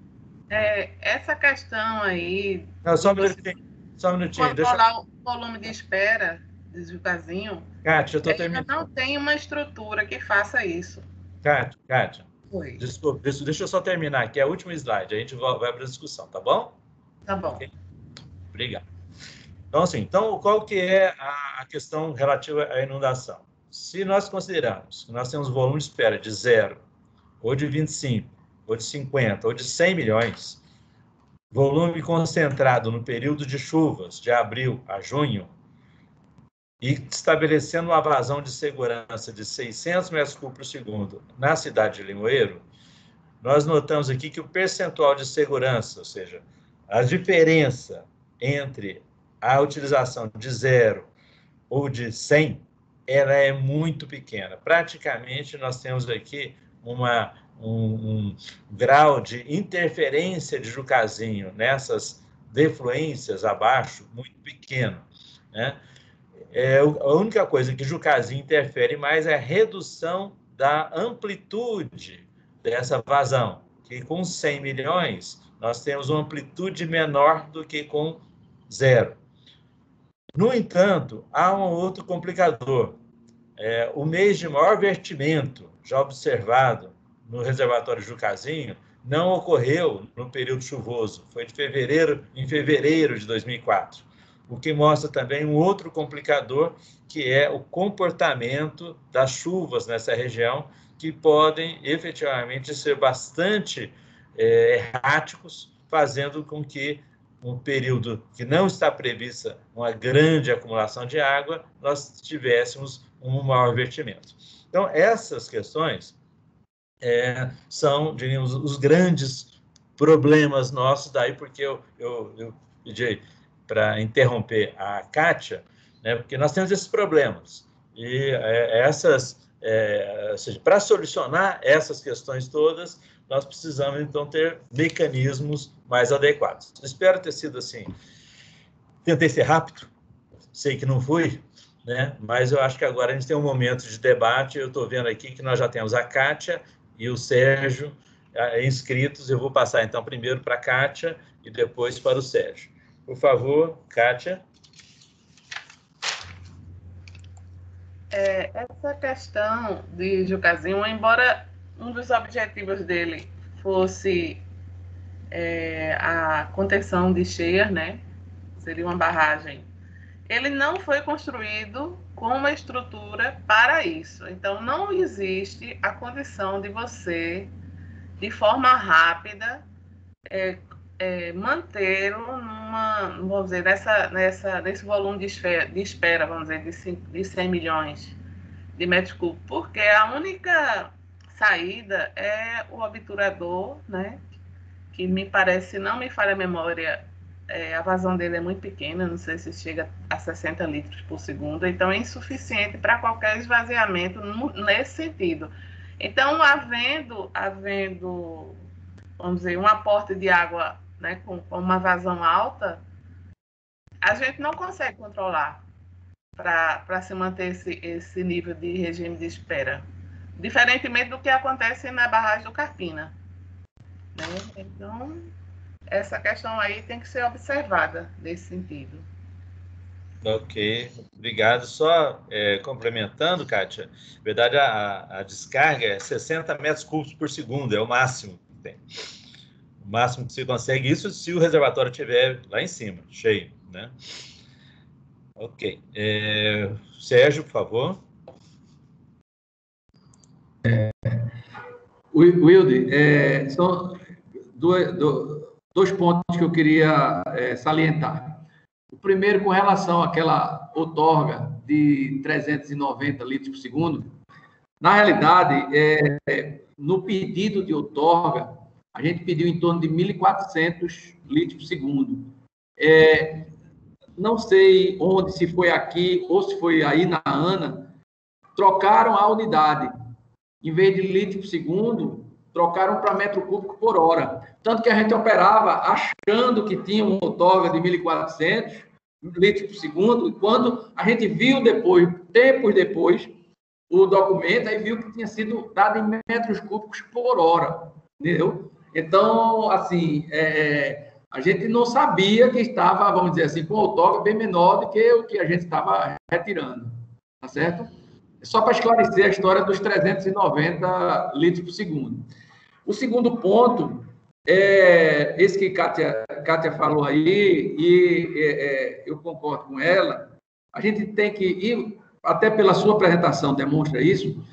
É, essa questão aí. Não, só um minutinho. Só um minutinho. Deixa... o volume de espera do casinho. Kátia, eu estou terminando. não tem uma estrutura que faça isso. Kátia, Kátia. Oi. Desculpa, deixa eu só terminar aqui, é o último slide, a gente vai para a discussão, tá bom? Tá bom. Okay. Obrigado. Então, assim, então, qual que é a questão relativa à inundação? Se nós considerarmos que nós temos volume de espera de zero, ou de 25, ou de 50, ou de 100 milhões, volume concentrado no período de chuvas, de abril a junho, e estabelecendo uma vazão de segurança de 600 metros cúbicos por segundo na cidade de Limoeiro, nós notamos aqui que o percentual de segurança, ou seja, a diferença entre a utilização de zero ou de 100, ela é muito pequena. Praticamente, nós temos aqui uma, um, um grau de interferência de Jucazinho nessas defluências abaixo muito pequeno. Né? É, a única coisa que Jucazinho interfere mais é a redução da amplitude dessa vazão, que com 100 milhões nós temos uma amplitude menor do que com zero. No entanto, há um outro complicador. É, o mês de maior vertimento já observado no reservatório Jucazinho não ocorreu no período chuvoso, foi de fevereiro em fevereiro de 2004. O que mostra também um outro complicador, que é o comportamento das chuvas nessa região, que podem efetivamente ser bastante é, erráticos, fazendo com que um período que não está prevista uma grande acumulação de água, nós tivéssemos um maior vertimento. Então, essas questões é, são, diríamos, os grandes problemas nossos, daí porque eu, eu, eu pedi para interromper a Kátia, né, porque nós temos esses problemas. E é, essas, é, ou seja, para solucionar essas questões todas, nós precisamos, então, ter mecanismos mais adequados. Espero ter sido assim. Tentei ser rápido, sei que não fui, né? mas eu acho que agora a gente tem um momento de debate. Eu estou vendo aqui que nós já temos a Kátia e o Sérgio é, inscritos. Eu vou passar então primeiro para a Kátia e depois para o Sérgio. Por favor, Kátia. É, essa questão de Jucazinho, embora um dos objetivos dele fosse é, a contenção de cheias, né? Seria uma barragem. Ele não foi construído com uma estrutura para isso. Então, não existe a condição de você, de forma rápida, é, é, manter numa, vamos dizer, nessa, nessa, nesse volume de espera, de espera vamos dizer, de, 5, de 100 milhões de metros cúbicos, porque a única saída é o obturador, né? Que me parece, não me falha a memória, é, a vazão dele é muito pequena, não sei se chega a 60 litros por segundo, então é insuficiente para qualquer esvaziamento nesse sentido. Então, havendo, havendo, vamos dizer, um aporte de água né, com, com uma vazão alta, a gente não consegue controlar para se manter esse, esse nível de regime de espera diferentemente do que acontece na barragem do Carpina. Né? Então, essa questão aí tem que ser observada nesse sentido. Ok, obrigado. Só é, complementando, Kátia, na verdade a, a, descarga é 60 metros cúbicos por segundo, é o máximo que tem. O máximo que se consegue isso se o reservatório estiver lá em cima, cheio, né? Ok. É, Sérgio, por favor. Wilde, é, são dois, dois, pontos que eu queria é, salientar. O primeiro, com relação àquela outorga de 390 litros por segundo, na realidade, é, no pedido de outorga, a gente pediu em torno de 1.400 litros por segundo. É, não sei onde, se foi aqui ou se foi aí na ANA, trocaram a unidade em vez de litro por segundo, trocaram para metro cúbico por hora. Tanto que a gente operava achando que tinha um outorga de 1.400 litros por segundo, e quando a gente viu depois, tempos depois, o documento, aí viu que tinha sido dado em metros cúbicos por hora, entendeu? Então, assim, é, a gente não sabia que estava, vamos dizer assim, com outorga bem menor do que o que a gente estava retirando, tá certo? Só para esclarecer a história dos 390 litros por segundo. O segundo ponto é esse que Kátia, Kátia falou aí, e é, é, eu concordo com ela. A gente tem que ir, até pela sua apresentação demonstra isso.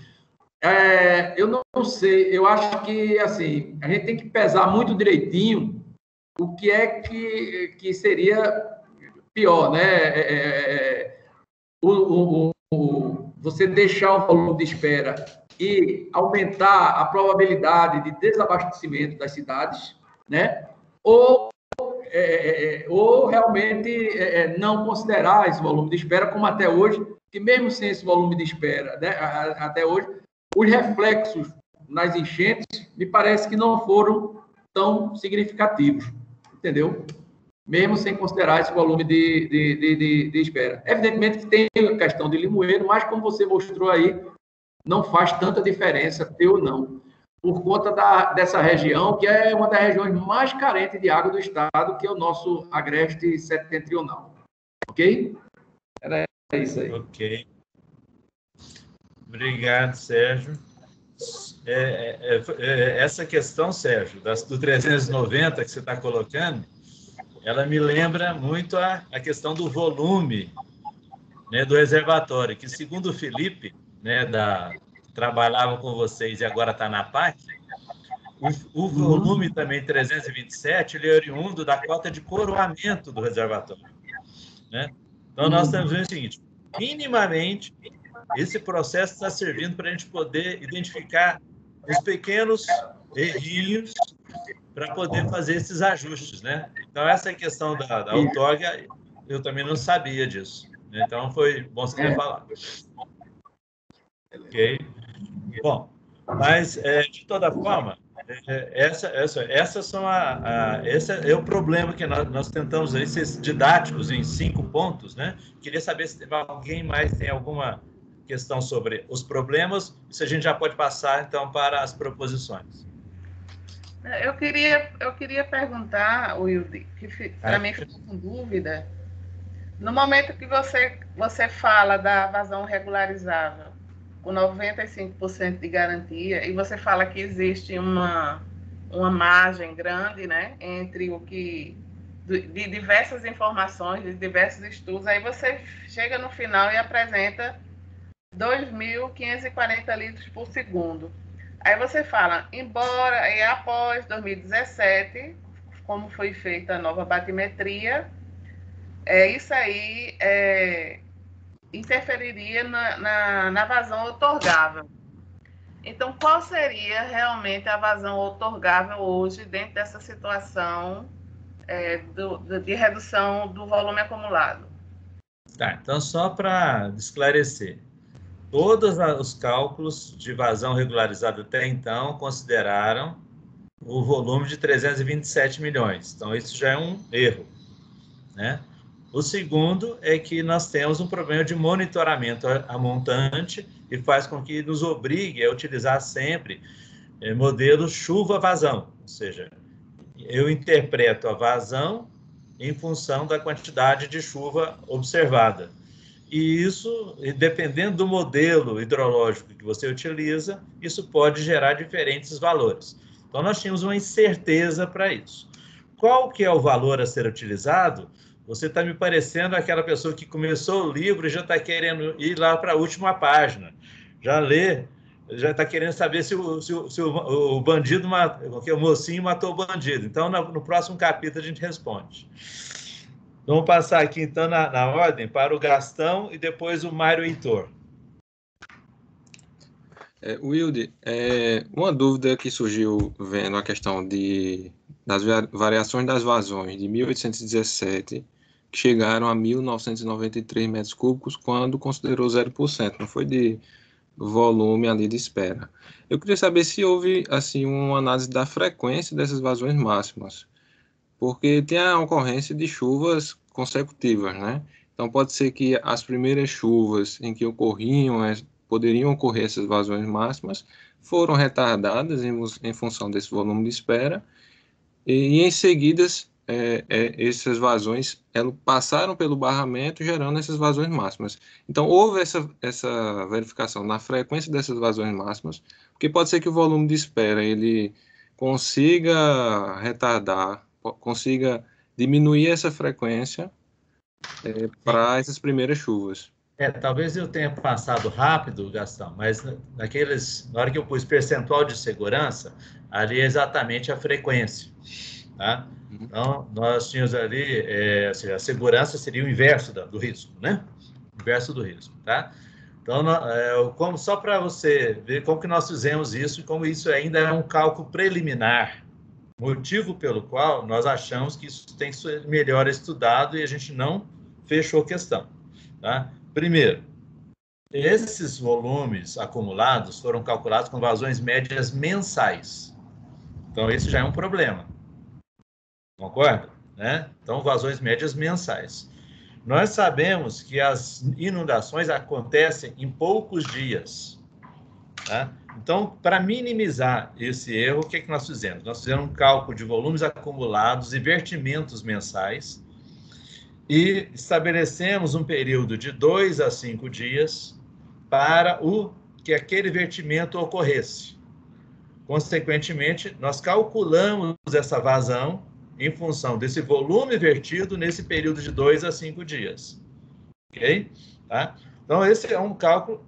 É, eu não, sei, eu acho que assim a gente tem que pesar muito direitinho o que é que, que seria pior, né? É, é, é o, o, o você deixar o volume de espera e aumentar a probabilidade de desabastecimento das cidades, né? Ou, é, é, é ou realmente é, é, não considerar esse volume de espera, como até hoje, que mesmo sem esse volume de espera, né, até hoje, os reflexos nas enchentes me parece que não foram tão significativos, entendeu? Mesmo sem considerar esse volume de, de, de, de, de espera. Evidentemente que tem a questão de limoeiro, mas como você mostrou aí, não faz tanta diferença ter ou não, por conta da, dessa região, que é uma das regiões mais carentes de água do estado, que é o nosso agreste setentrional. Ok? Era isso aí. Ok. Obrigado, Sérgio. É, é, é, é essa questão, Sérgio, das, do 390 que você está colocando, ela me lembra muito a, a questão do volume né, do reservatório, que segundo o Felipe, né, da, trabalhava com vocês e agora está na PAC, o, o volume uhum. também 327, ele é oriundo da cota de coroamento do reservatório. Né? Então, nós uhum. estamos vendo o seguinte, minimamente, esse processo está servindo para a gente poder identificar os pequenos errinhos para poder fazer esses ajustes, né? Então, essa questão da, da outorga, eu também não sabia disso. Né? Então, foi bom você ter é. falado. Ok? Bom, mas, é, de toda forma, É, essa, essa, essas são a, a, esse é o problema que nós, nós tentamos aí ser didáticos em cinco pontos, né? Queria saber se alguém mais tem alguma questão sobre os problemas, se a gente já pode passar então para as proposições. Eu queria, eu queria perguntar, Wilde, que para mim ficou com dúvida. No momento que você, você fala da vazão regularizável, com 95% de garantia, e você fala que existe uma, uma margem grande né, entre o que. de diversas informações, de diversos estudos, aí você chega no final e apresenta 2.540 litros por segundo. Aí você fala, embora e após 2017, como foi feita a nova batimetria, é, isso aí é, interferiria na, na, na vazão otorgável. Então, qual seria realmente a vazão otorgável hoje dentro dessa situação é, do, de redução do volume acumulado? Tá, então só para esclarecer, todos os cálculos de vazão regularizada até então consideraram o volume de 327 milhões. Então, isso já é um erro. Né? O segundo é que nós temos um problema de monitoramento a montante e faz com que nos obrigue a utilizar sempre é, modelo chuva-vazão, ou seja, eu interpreto a vazão em função da quantidade de chuva observada. E isso, dependendo do modelo hidrológico que você utiliza, isso pode gerar diferentes valores. Então, nós tínhamos uma incerteza para isso. Qual que é o valor a ser utilizado? Você está me parecendo aquela pessoa que começou o livro e já está querendo ir lá para a última página. Já lê, já está querendo saber se o, se o, se o, o bandido, o mocinho matou o bandido. Então, no, no próximo capítulo, a gente responde. Vamos passar aqui, então, na, na ordem, para o Gastão e depois o Mário Heitor. É, Wilde, é, uma dúvida que surgiu vendo a questão de, das variações das vazões de 1817, que chegaram a 1.993 metros cúbicos quando considerou 0%, não foi de volume ali de espera. Eu queria saber se houve assim uma análise da frequência dessas vazões máximas porque tem a ocorrência de chuvas consecutivas, né? Então pode ser que as primeiras chuvas em que ocorriam, poderiam ocorrer essas vazões máximas, foram retardadas em, em função desse volume de espera, e, e em seguida é, é, essas vazões elas passaram pelo barramento, gerando essas vazões máximas. Então, houve essa, essa verificação na frequência dessas vazões máximas, porque pode ser que o volume de espera ele consiga retardar consiga diminuir essa frequência é, para essas primeiras chuvas. É, talvez eu tenha passado rápido, Gastão, mas naqueles, na hora que eu pus percentual de segurança, ali é exatamente a frequência, tá? Uhum. Então, nós tínhamos ali, é, ou seja, a segurança seria o inverso do risco, né? O inverso do risco, tá? Então, é, como, só para você ver como que nós fizemos isso e como isso ainda é um cálculo preliminar, Motivo pelo qual nós achamos que isso tem que ser melhor estudado e a gente não fechou a questão. Tá? Primeiro, esses volumes acumulados foram calculados com vazões médias mensais. Então, esse já é um problema. Concorda? Né? Então, vazões médias mensais. Nós sabemos que as inundações acontecem em poucos dias. Tá? Então, para minimizar esse erro, o que, é que nós fizemos? Nós fizemos um cálculo de volumes acumulados e vertimentos mensais e estabelecemos um período de dois a cinco dias para o que aquele vertimento ocorresse. Consequentemente, nós calculamos essa vazão em função desse volume vertido nesse período de dois a cinco dias. Ok? Tá? Então, esse é um cálculo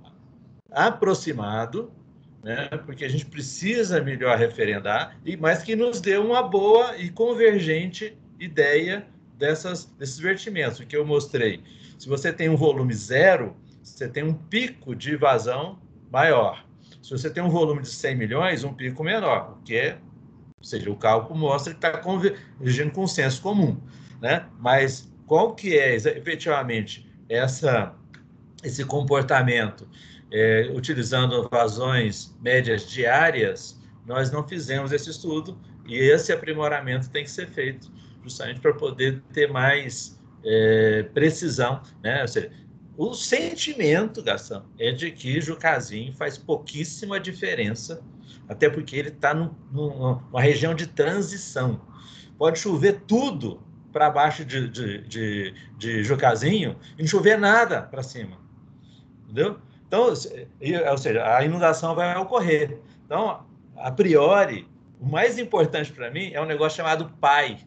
aproximado né? porque a gente precisa melhor referendar, e mas que nos dê uma boa e convergente ideia dessas, desses vertimentos, que eu mostrei. Se você tem um volume zero, você tem um pico de vazão maior. Se você tem um volume de 100 milhões, um pico menor, que é, ou seja, o cálculo mostra que está convergindo com o senso comum. Né? Mas qual que é efetivamente essa, esse comportamento é, utilizando vazões médias diárias, nós não fizemos esse estudo e esse aprimoramento tem que ser feito justamente para poder ter mais é, precisão, né? Ou seja, o sentimento, Gastão, é de que Jucazinho faz pouquíssima diferença, até porque ele está numa região de transição. Pode chover tudo para baixo de, de, de, de Jucazinho e não chover nada para cima. Entendeu? Então, ou seja, a inundação vai ocorrer. Então, a priori, o mais importante para mim é um negócio chamado PAI,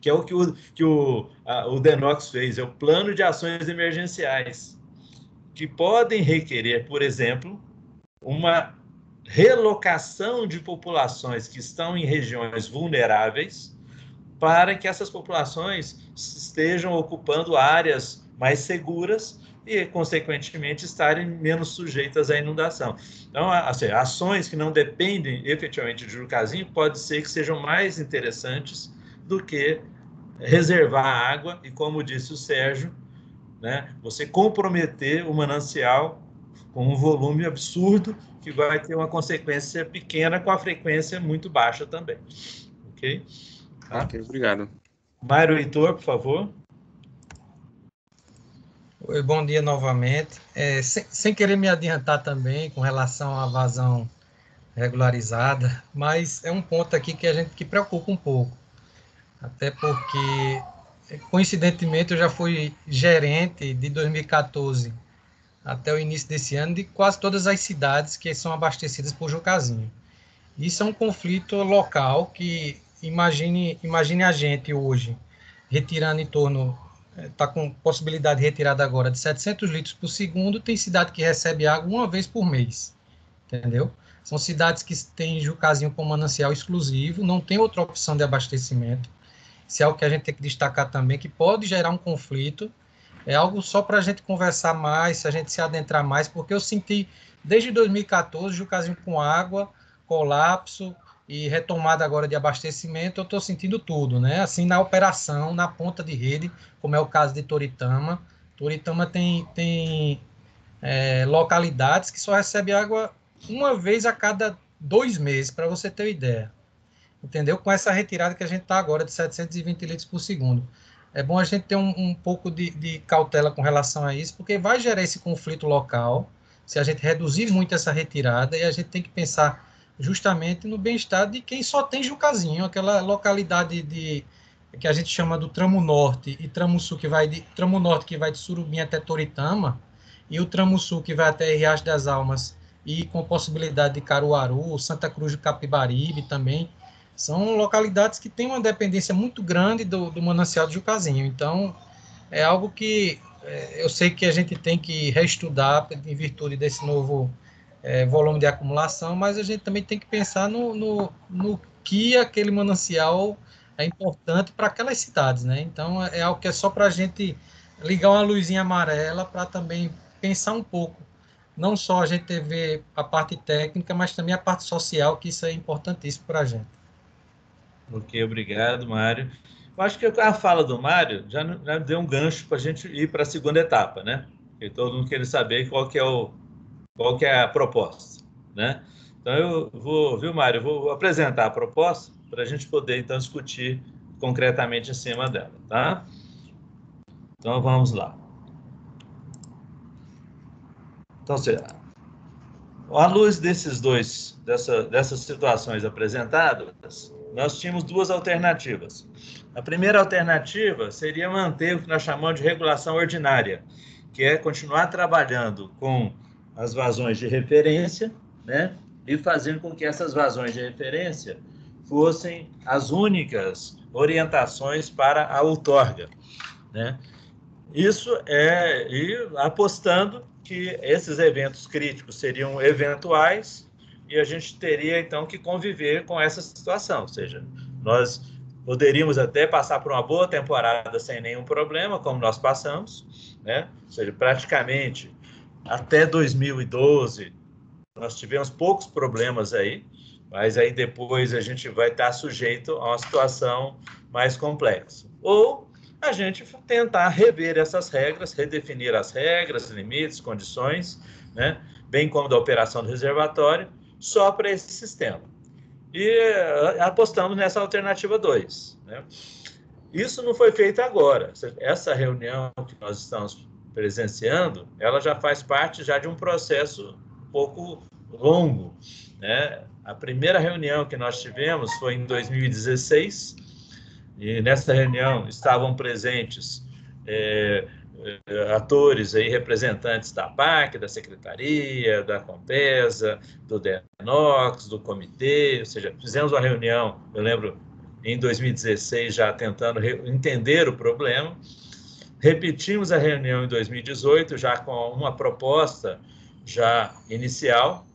que é o que o, que o, a, o Denox fez, é o Plano de Ações Emergenciais, que podem requerer, por exemplo, uma relocação de populações que estão em regiões vulneráveis para que essas populações estejam ocupando áreas mais seguras e, consequentemente, estarem menos sujeitas à inundação. Então, assim, ações que não dependem efetivamente de Jucazinho pode ser que sejam mais interessantes do que reservar água e, como disse o Sérgio, né, você comprometer o manancial com um volume absurdo que vai ter uma consequência pequena com a frequência muito baixa também. Ok? Tá? Ok, obrigado. Mário Heitor, por favor. Oi, bom dia novamente. É, sem, sem, querer me adiantar também com relação à vazão regularizada, mas é um ponto aqui que a gente que preocupa um pouco. Até porque, coincidentemente, eu já fui gerente de 2014 até o início desse ano de quase todas as cidades que são abastecidas por Jucazinho. Isso é um conflito local que imagine, imagine a gente hoje retirando em torno está com possibilidade de retirada agora de 700 litros por segundo, tem cidade que recebe água uma vez por mês, entendeu? São cidades que têm Jucazinho como manancial exclusivo, não tem outra opção de abastecimento. Isso é algo que a gente tem que destacar também, que pode gerar um conflito. É algo só para a gente conversar mais, se a gente se adentrar mais, porque eu senti, desde 2014, Jucazinho com água, colapso, e retomada agora de abastecimento, eu estou sentindo tudo, né? Assim, na operação, na ponta de rede, como é o caso de Toritama. Toritama tem, tem é, localidades que só recebe água uma vez a cada dois meses, para você ter uma ideia. Entendeu? Com essa retirada que a gente está agora de 720 litros por segundo. É bom a gente ter um, um pouco de, de cautela com relação a isso, porque vai gerar esse conflito local se a gente reduzir muito essa retirada e a gente tem que pensar justamente no bem-estar de quem só tem Jucazinho, aquela localidade de que a gente chama do tramo norte e tramo sul que vai de tramo norte que vai de Surubim até Toritama e o tramo sul que vai até Riacho das Almas e com possibilidade de Caruaru, Santa Cruz do Capibaribe também são localidades que têm uma dependência muito grande do, do manancial de Jucazinho. Então é algo que é, eu sei que a gente tem que reestudar em virtude desse novo é, volume de acumulação, mas a gente também tem que pensar no, no, no que aquele manancial é importante para aquelas cidades, né? Então, é, é algo que é só para a gente ligar uma luzinha amarela para também pensar um pouco, não só a gente ver a parte técnica, mas também a parte social, que isso é importantíssimo para a gente. Ok, obrigado, Mário. Eu acho que a fala do Mário já, já deu um gancho para a gente ir para a segunda etapa, né? E todo mundo quer saber qual que é o, qual que é a proposta, né? Então eu vou, viu, Mário, vou apresentar a proposta para a gente poder então discutir concretamente em cima dela, tá? Então vamos lá. Então, à luz desses dois, dessa, dessas situações apresentadas, nós tínhamos duas alternativas. A primeira alternativa seria manter o que nós chamamos de regulação ordinária, que é continuar trabalhando com as vazões de referência, né? E fazendo com que essas vazões de referência fossem as únicas orientações para a outorga, né? Isso é e apostando que esses eventos críticos seriam eventuais e a gente teria então que conviver com essa situação, ou seja, nós poderíamos até passar por uma boa temporada sem nenhum problema, como nós passamos, né? Ou seja, praticamente até 2012, nós tivemos poucos problemas aí, mas aí depois a gente vai estar sujeito a uma situação mais complexa. Ou a gente tentar rever essas regras, redefinir as regras, limites, condições, né? bem como da operação do reservatório, só para esse sistema. E uh, apostamos nessa alternativa 2. Né? Isso não foi feito agora. Essa reunião que nós estamos presenciando, ela já faz parte já de um processo um pouco longo. Né? A primeira reunião que nós tivemos foi em 2016, e nessa reunião estavam presentes é, é, atores aí, representantes da PAC, da Secretaria, da Compesa, do DENOX, do comitê, ou seja, fizemos uma reunião, eu lembro, em 2016, já tentando entender o problema. Repetimos a reunião em 2018, já com uma proposta já inicial,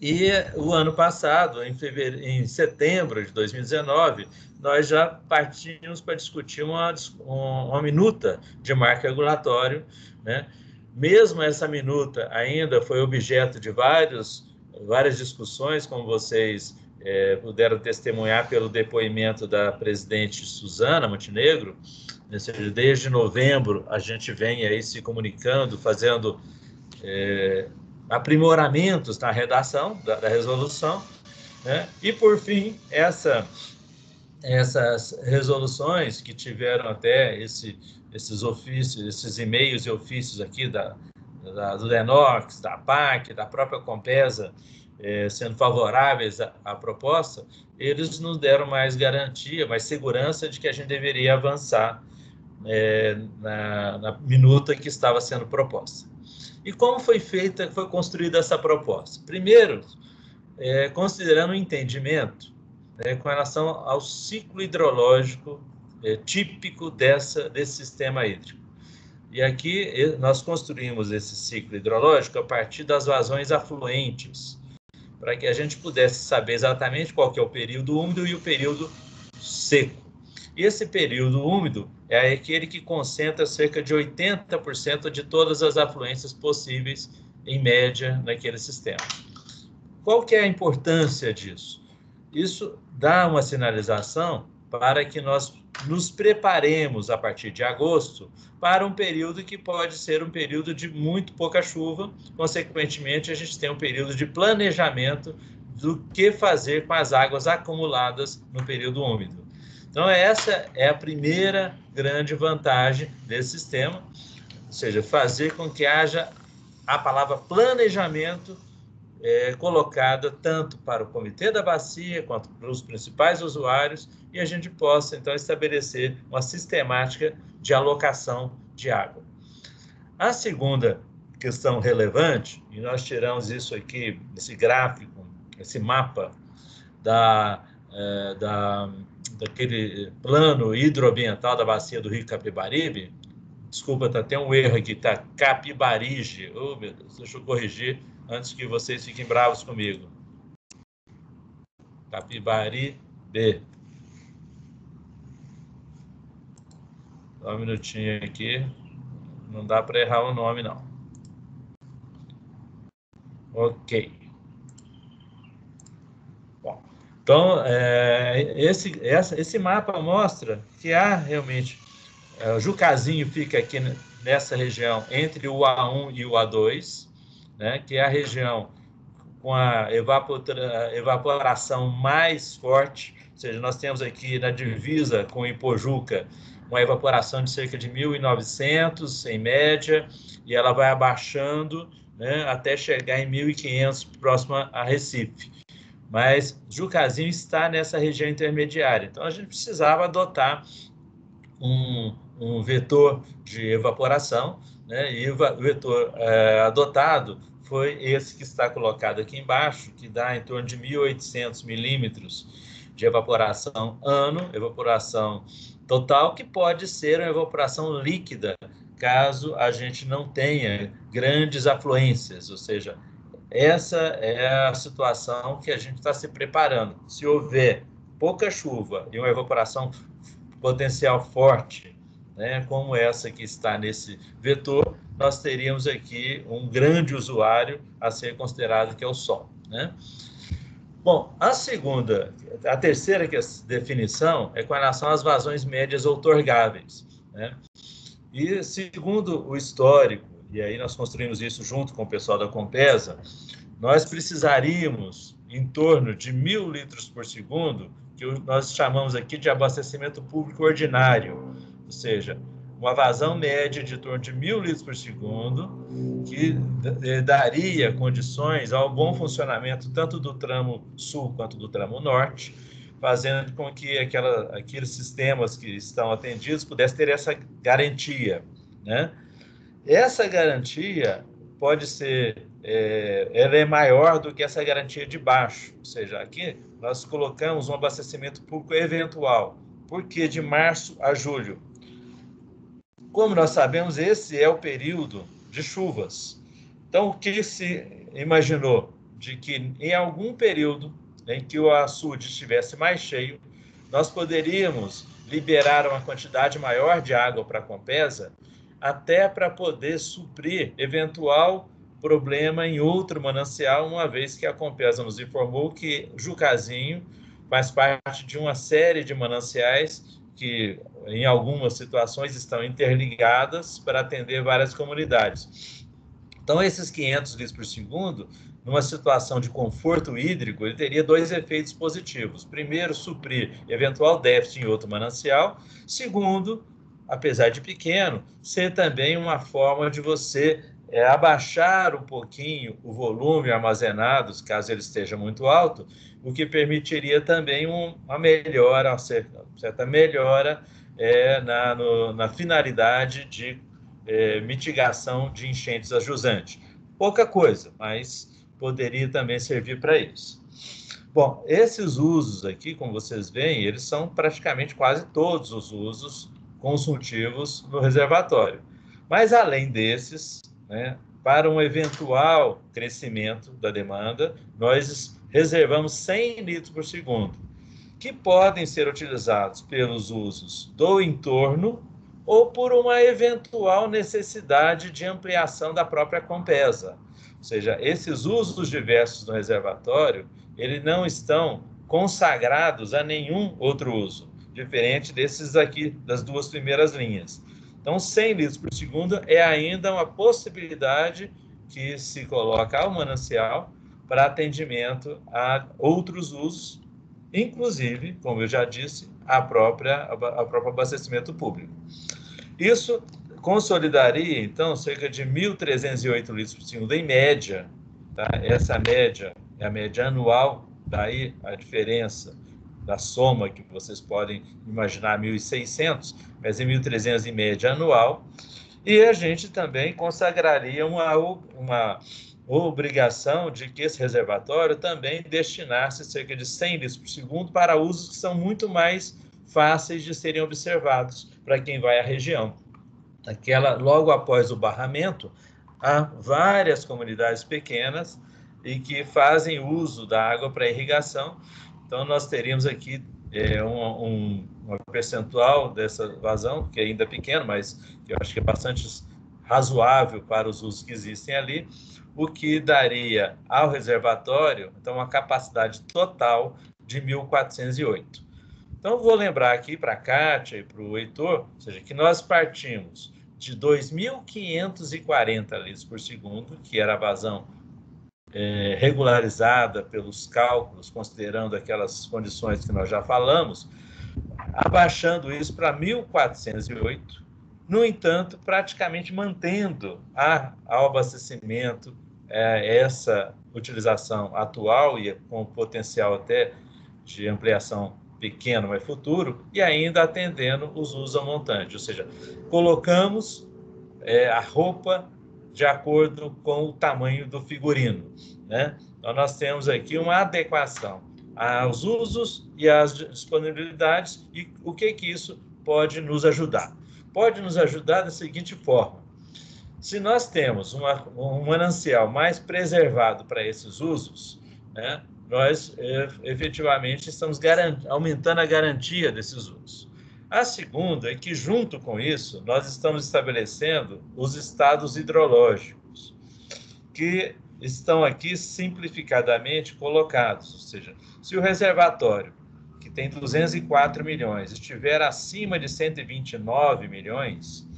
e o ano passado, em, fevereiro, em setembro de 2019, nós já partimos para discutir uma, uma minuta de marco regulatório. Né? Mesmo essa minuta ainda foi objeto de vários, várias discussões, como vocês é, puderam testemunhar pelo depoimento da presidente Suzana Montenegro. Desde novembro, a gente vem aí se comunicando, fazendo é, aprimoramentos na redação da, da resolução, né? E por fim, essa essas resoluções que tiveram até esse, esses ofícios, esses e-mails e ofícios aqui da, da, do Denox, da PAC, da própria Compesa, eh, sendo favoráveis à, à, proposta, eles nos deram mais garantia, mais segurança de que a gente deveria avançar eh, na, na minuta que estava sendo proposta. E como foi feita, foi construída essa proposta? Primeiro, é, considerando o entendimento né, com relação ao ciclo hidrológico é, típico dessa, desse sistema hídrico. E aqui nós construímos esse ciclo hidrológico a partir das vazões afluentes, para que a gente pudesse saber exatamente qual que é o período úmido e o período seco. E esse período úmido é aquele que concentra cerca de 80% de todas as afluências possíveis, em média, naquele sistema. Qual que é a importância disso? Isso dá uma sinalização para que nós nos preparemos a partir de agosto para um período que pode ser um período de muito pouca chuva, consequentemente, a gente tem um período de planejamento do que fazer com as águas acumuladas no período úmido. Então, essa é a primeira grande vantagem desse sistema, ou seja, fazer com que haja a palavra planejamento é, colocada tanto para o comitê da bacia quanto para os principais usuários e a gente possa, então, estabelecer uma sistemática de alocação de água. A segunda questão relevante, e nós tiramos isso aqui, esse gráfico, esse mapa da, é, da daquele plano hidroambiental da bacia do Rio Capibaribe, desculpa, tá até um erro aqui, tá Capibarige. Oh, meu Deus, deixa eu corrigir antes que vocês fiquem bravos comigo. Capibaribe. Só um minutinho aqui. Não dá para errar o nome, não. Ok. Então, é, esse, essa, esse mapa mostra que há realmente. É, o Jucazinho fica aqui nessa região entre o A1 e o A2, né, que é a região com a evaporação mais forte, ou seja, nós temos aqui na divisa com Ipojuca uma evaporação de cerca de 1.900 em média, e ela vai abaixando né, até chegar em 1.500 próximo a Recife mas Jucazinho está nessa região intermediária. Então, a gente precisava adotar um, um vetor de evaporação, né? e o vetor é, adotado foi esse que está colocado aqui embaixo, que dá em torno de 1.800 milímetros de evaporação ano, evaporação total, que pode ser uma evaporação líquida, caso a gente não tenha grandes afluências, ou seja, essa é a situação que a gente está se preparando. Se houver pouca chuva e uma evaporação potencial forte, né, como essa que está nesse vetor, nós teríamos aqui um grande usuário a ser considerado que é o Sol. Né? Bom, a segunda, a terceira é definição é com relação às vazões médias outorgáveis. Né? E segundo o histórico e aí nós construímos isso junto com o pessoal da Compesa, nós precisaríamos em torno de mil litros por segundo, que nós chamamos aqui de abastecimento público ordinário, ou seja, uma vazão média de torno de mil litros por segundo, que daria condições ao bom funcionamento tanto do tramo sul quanto do tramo norte, fazendo com que aquela, aqueles sistemas que estão atendidos pudessem ter essa garantia. Né? Essa garantia pode ser, é, ela é maior do que essa garantia de baixo, ou seja, aqui nós colocamos um abastecimento público eventual, porque de março a julho. Como nós sabemos, esse é o período de chuvas. Então, o que se imaginou? De que em algum período em que o açude estivesse mais cheio, nós poderíamos liberar uma quantidade maior de água para a Compesa, até para poder suprir eventual problema em outro manancial, uma vez que a Compesa nos informou que Jucazinho faz parte de uma série de mananciais que, em algumas situações, estão interligadas para atender várias comunidades. Então, esses 500 litros por segundo numa situação de conforto hídrico, ele teria dois efeitos positivos. Primeiro, suprir eventual déficit em outro manancial. Segundo, apesar de pequeno, ser também uma forma de você é, abaixar um pouquinho o volume armazenado, caso ele esteja muito alto, o que permitiria também um, uma melhora, uma certa, melhora é, na, no, na finalidade de é, mitigação de enchentes a jusante. Pouca coisa, mas poderia também servir para isso. Bom, esses usos aqui, como vocês veem, eles são praticamente quase todos os usos consultivos no reservatório. Mas, além desses, né, para um eventual crescimento da demanda, nós reservamos 100 litros por segundo, que podem ser utilizados pelos usos do entorno ou por uma eventual necessidade de ampliação da própria Compesa. Ou seja, esses usos diversos no reservatório, eles não estão consagrados a nenhum outro uso, diferente desses aqui, das duas primeiras linhas. Então, 100 litros por segundo é ainda uma possibilidade que se coloca ao manancial para atendimento a outros usos, inclusive, como eu já disse, a própria, a próprio abastecimento público. Isso consolidaria, então, cerca de 1.308 litros por segundo em média. Tá? Essa média é a média anual, daí a diferença da soma que vocês podem imaginar 1.600, mas em 1.300 em média anual. E a gente também consagraria uma, uma obrigação de que esse reservatório também destinasse cerca de 100 litros por segundo para usos que são muito mais fáceis de serem observados para quem vai à região aquela logo após o barramento, há várias comunidades pequenas e que fazem uso da água para irrigação. Então, nós teríamos aqui é, um, um, percentual dessa vazão, que é ainda pequeno, mas eu acho que é bastante razoável para os usos que existem ali, o que daria ao reservatório, então, uma capacidade total de 1.408. Então, vou lembrar aqui para a Kátia e para o Heitor, ou seja, que nós partimos de 2.540 litros por segundo, que era a vazão é, regularizada pelos cálculos, considerando aquelas condições que nós já falamos, abaixando isso para 1.408, no entanto, praticamente mantendo a, ao abastecimento é, essa utilização atual e com potencial até de ampliação pequeno, mas futuro, e ainda atendendo os usos a montante, ou seja, colocamos é, a roupa de acordo com o tamanho do figurino. Né? Então, nós temos aqui uma adequação aos usos e às disponibilidades, e o que, que isso pode nos ajudar? Pode nos ajudar da seguinte forma: se nós temos uma, um manancial mais preservado para esses usos, né, nós é, efetivamente estamos aumentando a garantia desses usos. A segunda é que, junto com isso, nós estamos estabelecendo os estados hidrológicos, que estão aqui simplificadamente colocados. Ou seja, se o reservatório, que tem 204 milhões, estiver acima de 129 milhões,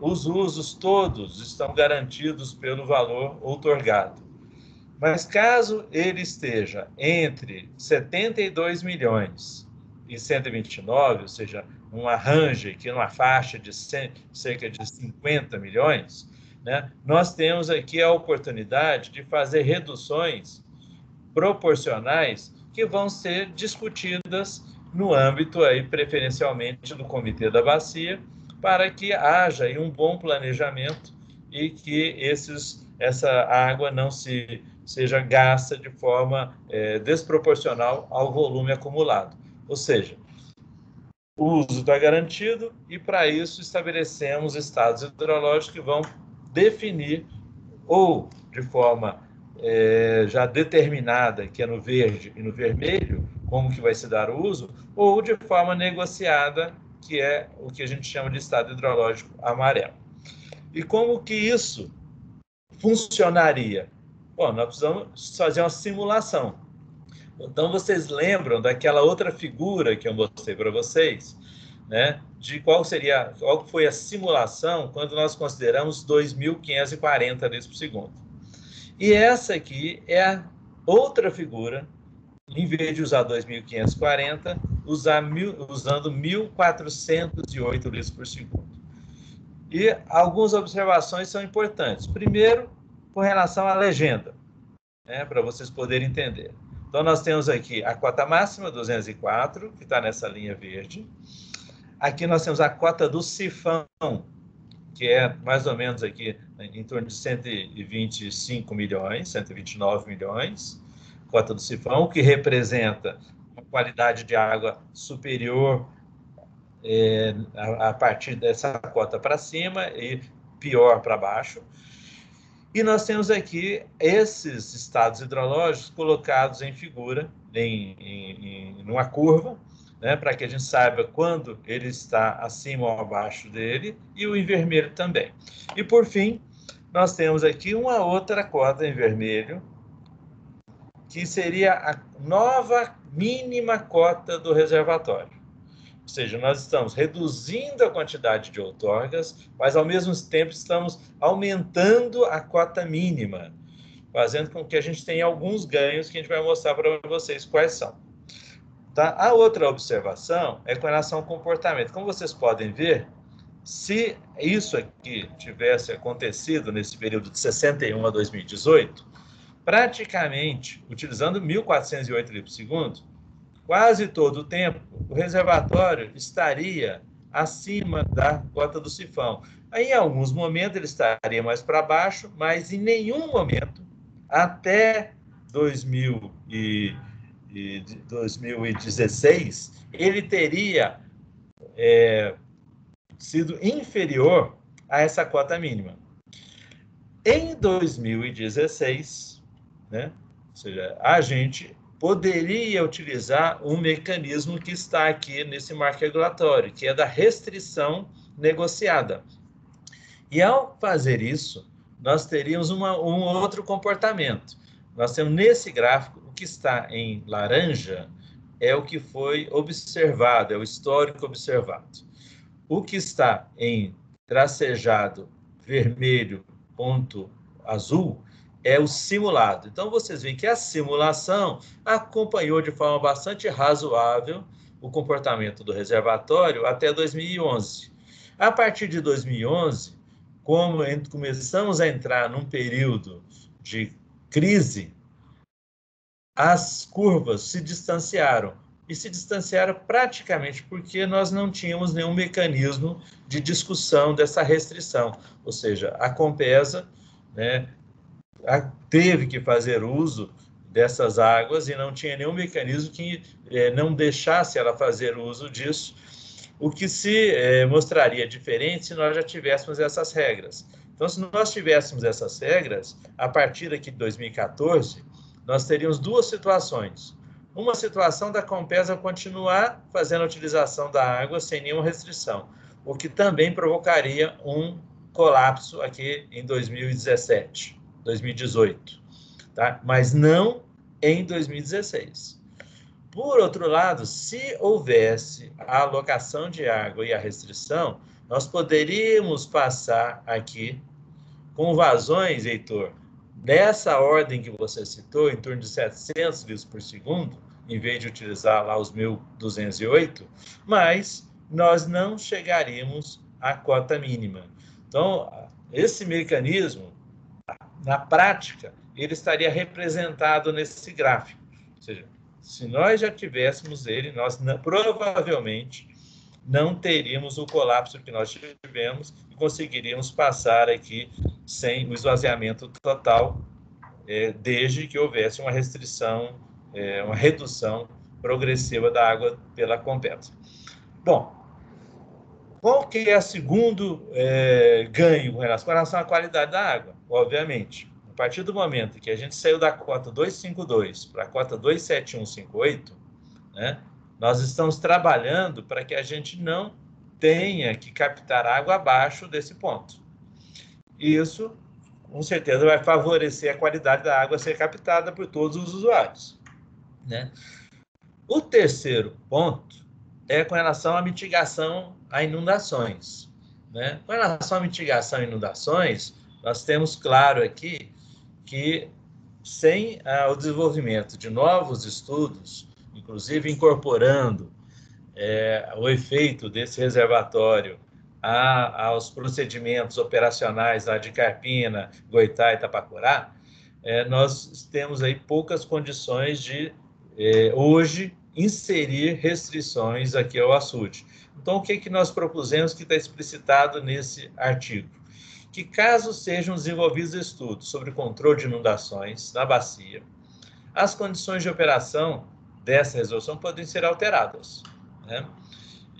os usos todos estão garantidos pelo valor outorgado Mas caso ele esteja entre 72 milhões e 129, ou seja, um arranjo aqui numa faixa de 100, cerca de 50 milhões, né, nós temos aqui a oportunidade de fazer reduções proporcionais que vão ser discutidas no âmbito aí preferencialmente do Comitê da Bacia, para que haja aí um bom planejamento e que esses, essa água não se seja gasta de forma é, desproporcional ao volume acumulado. Ou seja, uso está garantido e, para isso, estabelecemos estados hidrológicos que vão definir ou de forma é, já determinada, que é no verde e no vermelho, como que vai se dar o uso, ou de forma negociada, que é o que a gente chama de estado hidrológico amarelo. E como que isso funcionaria? Bom, nós precisamos fazer uma simulação. Então, vocês lembram daquela outra figura que eu mostrei para vocês, né? De qual seria, qual foi a simulação quando nós consideramos 2.540 litros por segundo. E essa aqui é a outra figura, em vez de usar 2.540, usar mil, usando 1.408 litros por segundo. E algumas observações são importantes. Primeiro, com relação à legenda, né, para vocês poderem entender. Então, nós temos aqui a cota máxima, 204, que está nessa linha verde. Aqui nós temos a cota do sifão, que é mais ou menos aqui em torno de 125 milhões, 129 milhões, cota do sifão, que representa uma qualidade de água superior é, a, a partir dessa cota para cima e pior para baixo. E nós temos aqui esses estados hidrológicos colocados em figura, em, em, em uma curva, né, para que a gente saiba quando ele está acima ou abaixo dele, e o em vermelho também. E por fim, nós temos aqui uma outra cota em vermelho, que seria a nova mínima cota do reservatório. Ou seja, nós estamos reduzindo a quantidade de outorgas, mas ao mesmo tempo estamos aumentando a cota mínima, fazendo com que a gente tenha alguns ganhos que a gente vai mostrar para vocês quais são. Tá? A outra observação é com relação ao comportamento. Como vocês podem ver, se isso aqui tivesse acontecido nesse período de 61 a 2018, praticamente, utilizando 1.408 litros por segundo, quase todo o tempo, o reservatório estaria acima da cota do sifão. Aí, em alguns momentos, ele estaria mais para baixo, mas em nenhum momento, até 2000 e, e 2016, ele teria é, sido inferior a essa cota mínima. Em 2016, né, ou seja, a gente poderia utilizar um mecanismo que está aqui nesse marco regulatório, que é da restrição negociada. E ao fazer isso, nós teríamos uma, um outro comportamento. Nós temos nesse gráfico, o que está em laranja é o que foi observado, é o histórico observado. O que está em tracejado vermelho, ponto azul, é o simulado. Então, vocês veem que a simulação acompanhou de forma bastante razoável o comportamento do reservatório até 2011. A partir de 2011, como começamos a entrar num período de crise, as curvas se distanciaram. E se distanciaram praticamente porque nós não tínhamos nenhum mecanismo de discussão dessa restrição. Ou seja, a Compesa né, teve que fazer uso dessas águas e não tinha nenhum mecanismo que é, não deixasse ela fazer uso disso, o que se é, mostraria diferente se nós já tivéssemos essas regras. Então, se nós tivéssemos essas regras, a partir aqui de 2014, nós teríamos duas situações. Uma situação da Compesa continuar fazendo a utilização da água sem nenhuma restrição, o que também provocaria um colapso aqui em 2017. 2018, tá? mas não em 2016. Por outro lado, se houvesse a alocação de água e a restrição, nós poderíamos passar aqui com vazões, Heitor, nessa ordem que você citou, em torno de 700 litros por segundo, em vez de utilizar lá os 1.208, mas nós não chegaríamos à cota mínima. Então, esse mecanismo, na prática, ele estaria representado nesse gráfico. Ou seja, se nós já tivéssemos ele, nós não, provavelmente não teríamos o colapso que nós tivemos e conseguiríamos passar aqui sem o esvaziamento total, é, desde que houvesse uma restrição, é, uma redução progressiva da água pela Compesa. Bom, qual que é o segundo é, ganho com relação à qualidade da água? Obviamente, a partir do momento que a gente saiu da cota 252 para a cota 27158, né, nós estamos trabalhando para que a gente não tenha que captar água abaixo desse ponto. Isso, com certeza, vai favorecer a qualidade da água ser captada por todos os usuários. Né? O terceiro ponto é com relação à mitigação a inundações. Né? Com relação à mitigação a inundações, nós temos claro aqui que sem ah, o desenvolvimento de novos estudos, inclusive incorporando é, o efeito desse reservatório a, aos procedimentos operacionais lá de Carpina, Goitá e Itapacurá, é, nós temos aí poucas condições de, é, hoje, inserir restrições aqui ao açude. Então, o que, que nós propusemos que está explicitado nesse artigo? Que caso sejam desenvolvidos estudos sobre controle de inundações na bacia, as condições de operação dessa resolução podem ser alteradas. Né?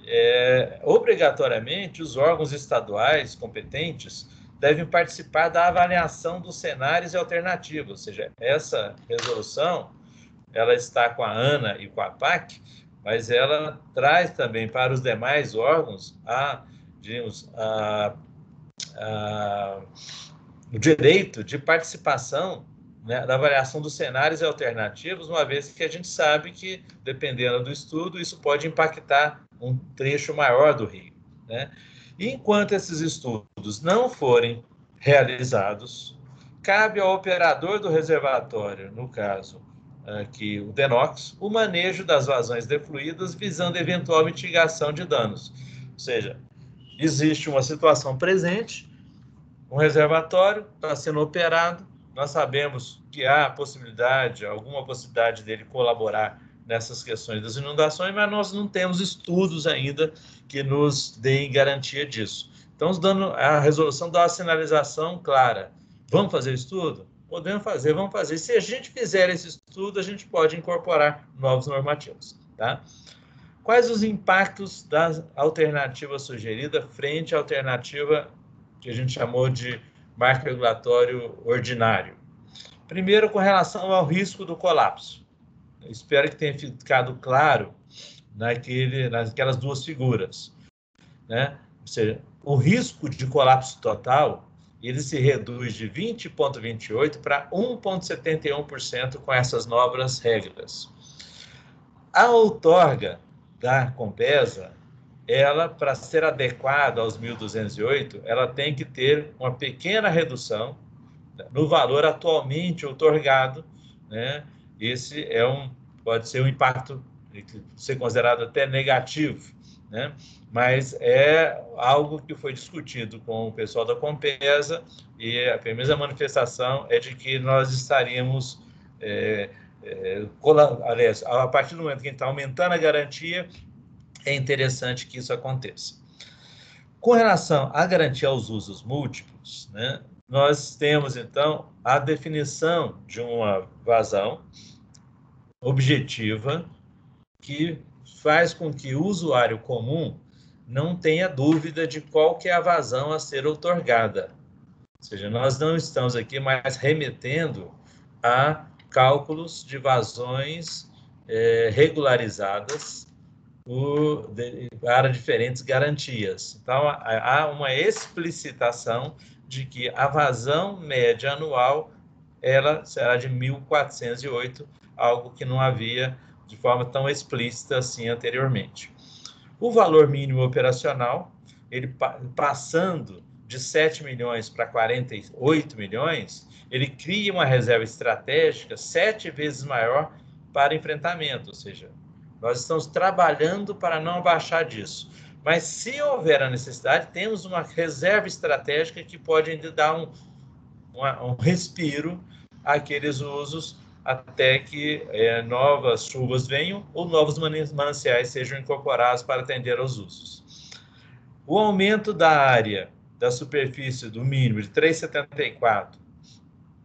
É, obrigatoriamente, os órgãos estaduais competentes devem participar da avaliação dos cenários e alternativas, ou seja, essa resolução ela está com a ANA e com a PAC, mas ela traz também para os demais órgãos a, digamos, a, a, o direito de participação né, da avaliação dos cenários alternativos, uma vez que a gente sabe que, dependendo do estudo, isso pode impactar um trecho maior do rio. Né? E enquanto esses estudos não forem realizados, cabe ao operador do reservatório, no caso aqui o DENOX, o manejo das vazões defluídas visando eventual mitigação de danos. Ou seja, existe uma situação presente, um reservatório está sendo operado, nós sabemos que há possibilidade, alguma possibilidade dele colaborar nessas questões das inundações, mas nós não temos estudos ainda que nos deem garantia disso. Então, dando, a resolução dá uma sinalização clara. Vamos fazer estudo? Podemos fazer, vamos fazer. Se a gente fizer esse estudo, a gente pode incorporar novos normativos. Tá? Quais os impactos da alternativa sugerida frente à alternativa que a gente chamou de marco regulatório ordinário. Primeiro, com relação ao risco do colapso. Eu espero que tenha ficado claro naquele, naquelas duas figuras. Né? Ou seja, o risco de colapso total ele se reduz de 20,28% para 1,71% com essas novas regras. A outorga da Compesa ela, para ser adequada aos 1.208, ela tem que ter uma pequena redução no valor atualmente otorgado, né? Esse é um pode ser um impacto ser considerado até negativo, né? Mas é algo que foi discutido com o pessoal da Compesa e a primeira manifestação é de que nós estaríamos é, aliás, a partir do momento que a gente está aumentando a garantia, é interessante que isso aconteça. Com relação à garantia aos usos múltiplos, né, nós temos, então, a definição de uma vazão objetiva que faz com que o usuário comum não tenha dúvida de qual que é a vazão a ser otorgada. Ou seja, nós não estamos aqui mais remetendo a cálculos de vazões é, regularizadas por, de, para diferentes garantias. Então, há uma explicitação de que a vazão média anual ela será de 1.408, algo que não havia de forma tão explícita assim anteriormente. O valor mínimo operacional, ele passando de 7 milhões para 48 milhões, ele cria uma reserva estratégica sete vezes maior para enfrentamento, ou seja, nós estamos trabalhando para não abaixar disso. Mas se houver a necessidade, temos uma reserva estratégica que pode ainda dar um, uma, um respiro àqueles usos até que é, novas chuvas venham ou novos mananciais sejam incorporados para atender aos usos. O aumento da área da superfície do mínimo de 3,74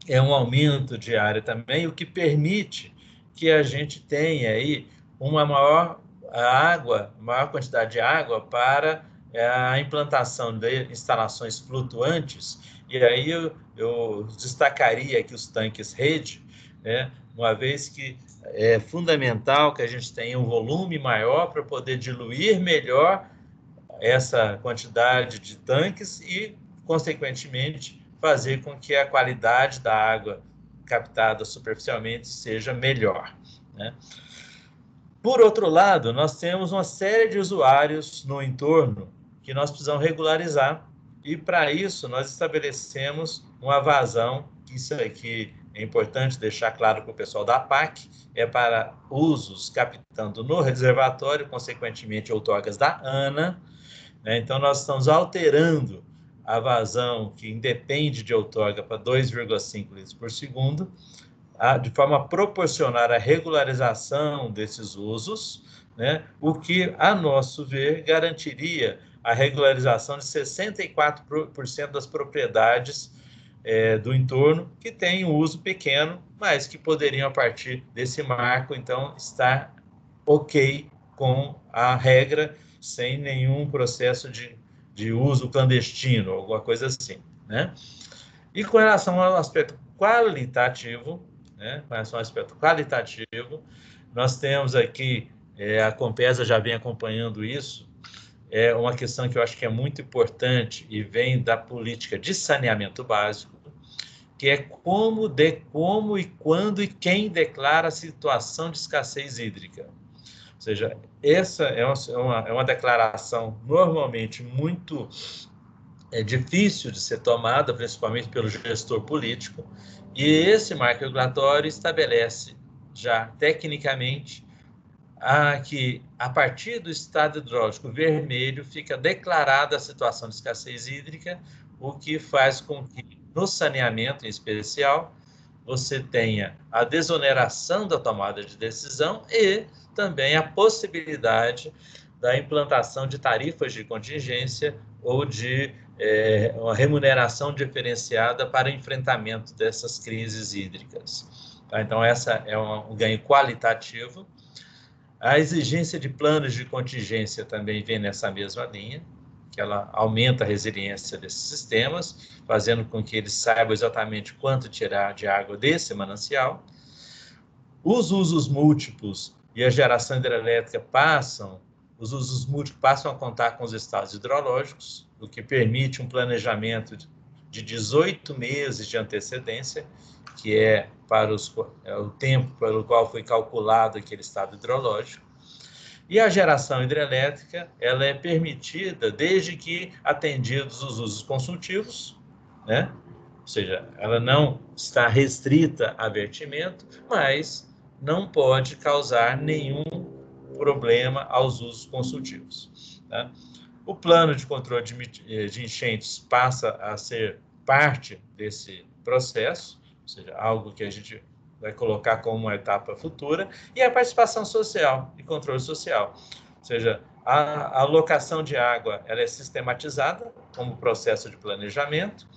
é um aumento de área também, o que permite que a gente tenha aí uma maior água, maior quantidade de água para é, a implantação de instalações flutuantes, e aí eu, eu destacaria aqui os tanques rede, né, uma vez que é fundamental que a gente tenha um volume maior para poder diluir melhor essa quantidade de tanques e, consequentemente, fazer com que a qualidade da água captada superficialmente seja melhor. Né? Por outro lado, nós temos uma série de usuários no entorno que nós precisamos regularizar e, para isso, nós estabelecemos uma vazão, isso aqui é importante deixar claro para o pessoal da PAC, é para usos captando no reservatório, consequentemente, outorgas da ANA. Né? Então, nós estamos alterando a vazão que independe de outorga para 2,5 litros por segundo, de forma a proporcionar a regularização desses usos, né? o que, a nosso ver, garantiria a regularização de 64% das propriedades é, do entorno que têm um uso pequeno, mas que poderiam, a partir desse marco, então, estar ok com a regra, sem nenhum processo de de uso clandestino, alguma coisa assim, né? E com relação ao aspecto qualitativo, né? Com relação ao aspecto qualitativo, nós temos aqui, é, a Compesa já vem acompanhando isso, é uma questão que eu acho que é muito importante e vem da política de saneamento básico, que é como, de, como e quando e quem declara a situação de escassez hídrica. Ou seja, essa é uma, é uma, é uma declaração normalmente muito é, difícil de ser tomada, principalmente pelo gestor político, e esse marco regulatório estabelece já tecnicamente a que, a partir do estado hidrológico vermelho, fica declarada a situação de escassez hídrica, o que faz com que, no saneamento em especial, você tenha a desoneração da tomada de decisão e também a possibilidade da implantação de tarifas de contingência ou de é, uma remuneração diferenciada para enfrentamento dessas crises hídricas. Tá? Então, essa é um ganho qualitativo. A exigência de planos de contingência também vem nessa mesma linha, que ela aumenta a resiliência desses sistemas, fazendo com que eles saibam exatamente quanto tirar de água desse manancial. Os usos múltiplos e a geração hidrelétrica passam, os usos múltiplos passam a contar com os estados hidrológicos, o que permite um planejamento de 18 meses de antecedência, que é para os, é o tempo pelo qual foi calculado aquele estado hidrológico. E a geração hidrelétrica, ela é permitida desde que atendidos os usos consultivos, né? Ou seja, ela não está restrita a vertimento, mas não pode causar nenhum problema aos usos consultivos. Tá? O plano de controle de, eh, enchentes passa a ser parte desse processo, ou seja, algo que a gente vai colocar como uma etapa futura, e a participação social e controle social. Ou seja, a alocação de água ela é sistematizada como processo de planejamento,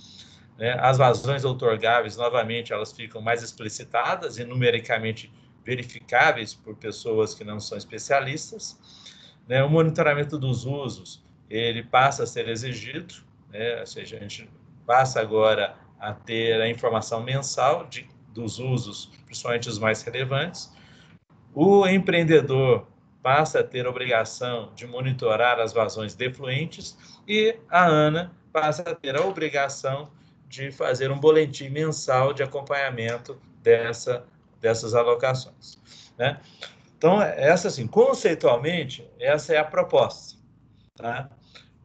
né? as vazões outorgáveis, novamente, elas ficam mais explicitadas e numericamente verificáveis por pessoas que não são especialistas. Né? O monitoramento dos usos, ele passa a ser exigido, né? ou seja, a gente passa agora a ter a informação mensal de, dos usos, principalmente os mais relevantes. O empreendedor passa a ter a obrigação de monitorar as vazões defluentes e a ANA passa a ter a obrigação de fazer um boletim mensal de acompanhamento dessa dessas alocações. Né? Então, essa assim, conceitualmente, essa é a proposta. Tá?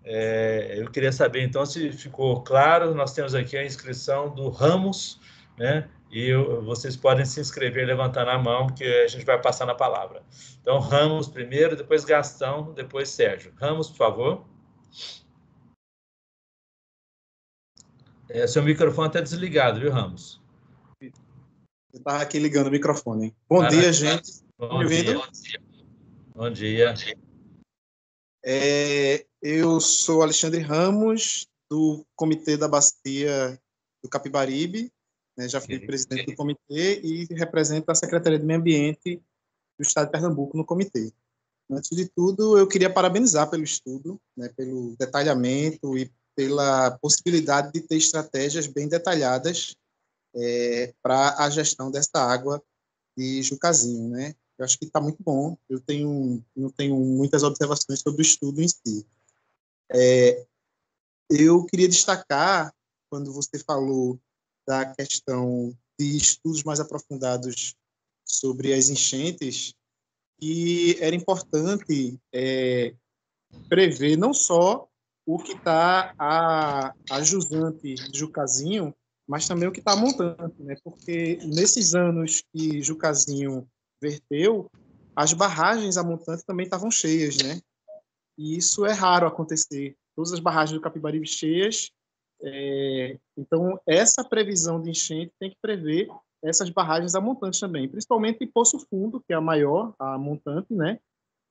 É, eu queria saber, então, se ficou claro. Nós temos aqui a inscrição do Ramos, né? E eu, vocês podem se inscrever levantando a mão, que a gente vai passar na palavra. Então, Ramos primeiro, depois Gastão, depois Sérgio. Ramos, por favor. É, seu microfone está desligado, viu, Ramos? Eu estava aqui ligando o microfone. Bom Maravilha. dia, gente. Bom Me dia. Bom dia. Bom dia. É, eu sou Alexandre Ramos, do Comitê da Bacia do Capibaribe. Né, já fui presidente do comitê e represento a Secretaria de Meio Ambiente do Estado de Pernambuco no comitê. Antes de tudo, eu queria parabenizar pelo estudo, né, pelo detalhamento e pela possibilidade de ter estratégias bem detalhadas é, para a gestão dessa água de Jucazinho, né? Eu acho que está muito bom. Eu tenho não tenho muitas observações sobre o estudo em si. É, eu queria destacar quando você falou da questão de estudos mais aprofundados sobre as enchentes que era importante é, prever não só o que está a, a jusante Jucazinho, mas também o que está montante, né? Porque nesses anos que Jucazinho verteu, as barragens a montante também estavam cheias, né? E isso é raro acontecer. Todas as barragens do Capibaribe cheias. É... então, essa previsão de enchente tem que prever essas barragens a montante também, principalmente em Poço Fundo, que é a maior, a montante, né?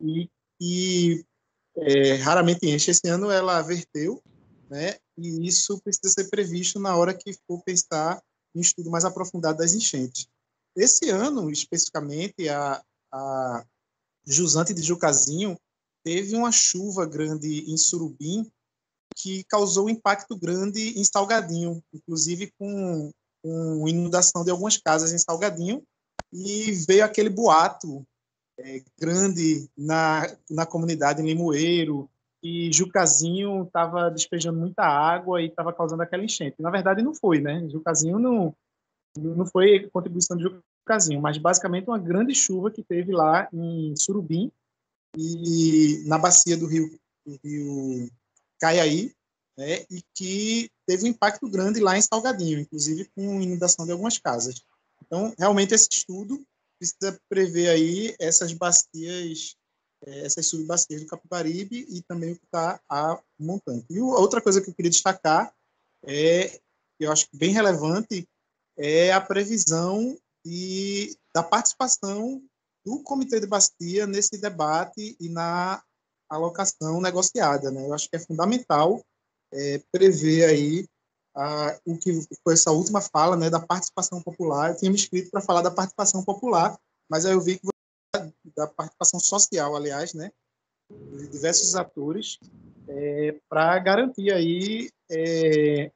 E, e é, raramente enche. Esse ano ela verteu, né? E isso precisa ser previsto na hora que for pensar em estudo mais aprofundado das enchentes. Esse ano, especificamente, a, a jusante de Jucazinho teve uma chuva grande em Surubim que causou um impacto grande em Salgadinho, inclusive com, com inundação de algumas casas em Salgadinho, e veio aquele boato é, grande na, na comunidade em Limoeiro, e Jucazinho estava despejando muita água e estava causando aquela enchente. Na verdade, não foi, né? Jucazinho não, não foi contribuição de Jucazinho, mas basicamente uma grande chuva que teve lá em Surubim e na bacia do rio, do rio Caiaí, né? e que teve um impacto grande lá em Salgadinho, inclusive com inundação de algumas casas. Então, realmente, esse estudo precisa prever aí essas bacias, é, essas subbacias do Capibaribe e também o que está a montante. E outra coisa que eu queria destacar é, eu acho bem relevante, é a previsão de, da participação do Comitê de Bastia nesse debate e na alocação negociada. Né? Eu acho que é fundamental é, prever aí ah, o que foi essa última fala, né, da participação popular. Eu tinha me inscrito para falar da participação popular, mas aí eu vi que da participação social, aliás, né, de diversos atores, é, para garantir aí é,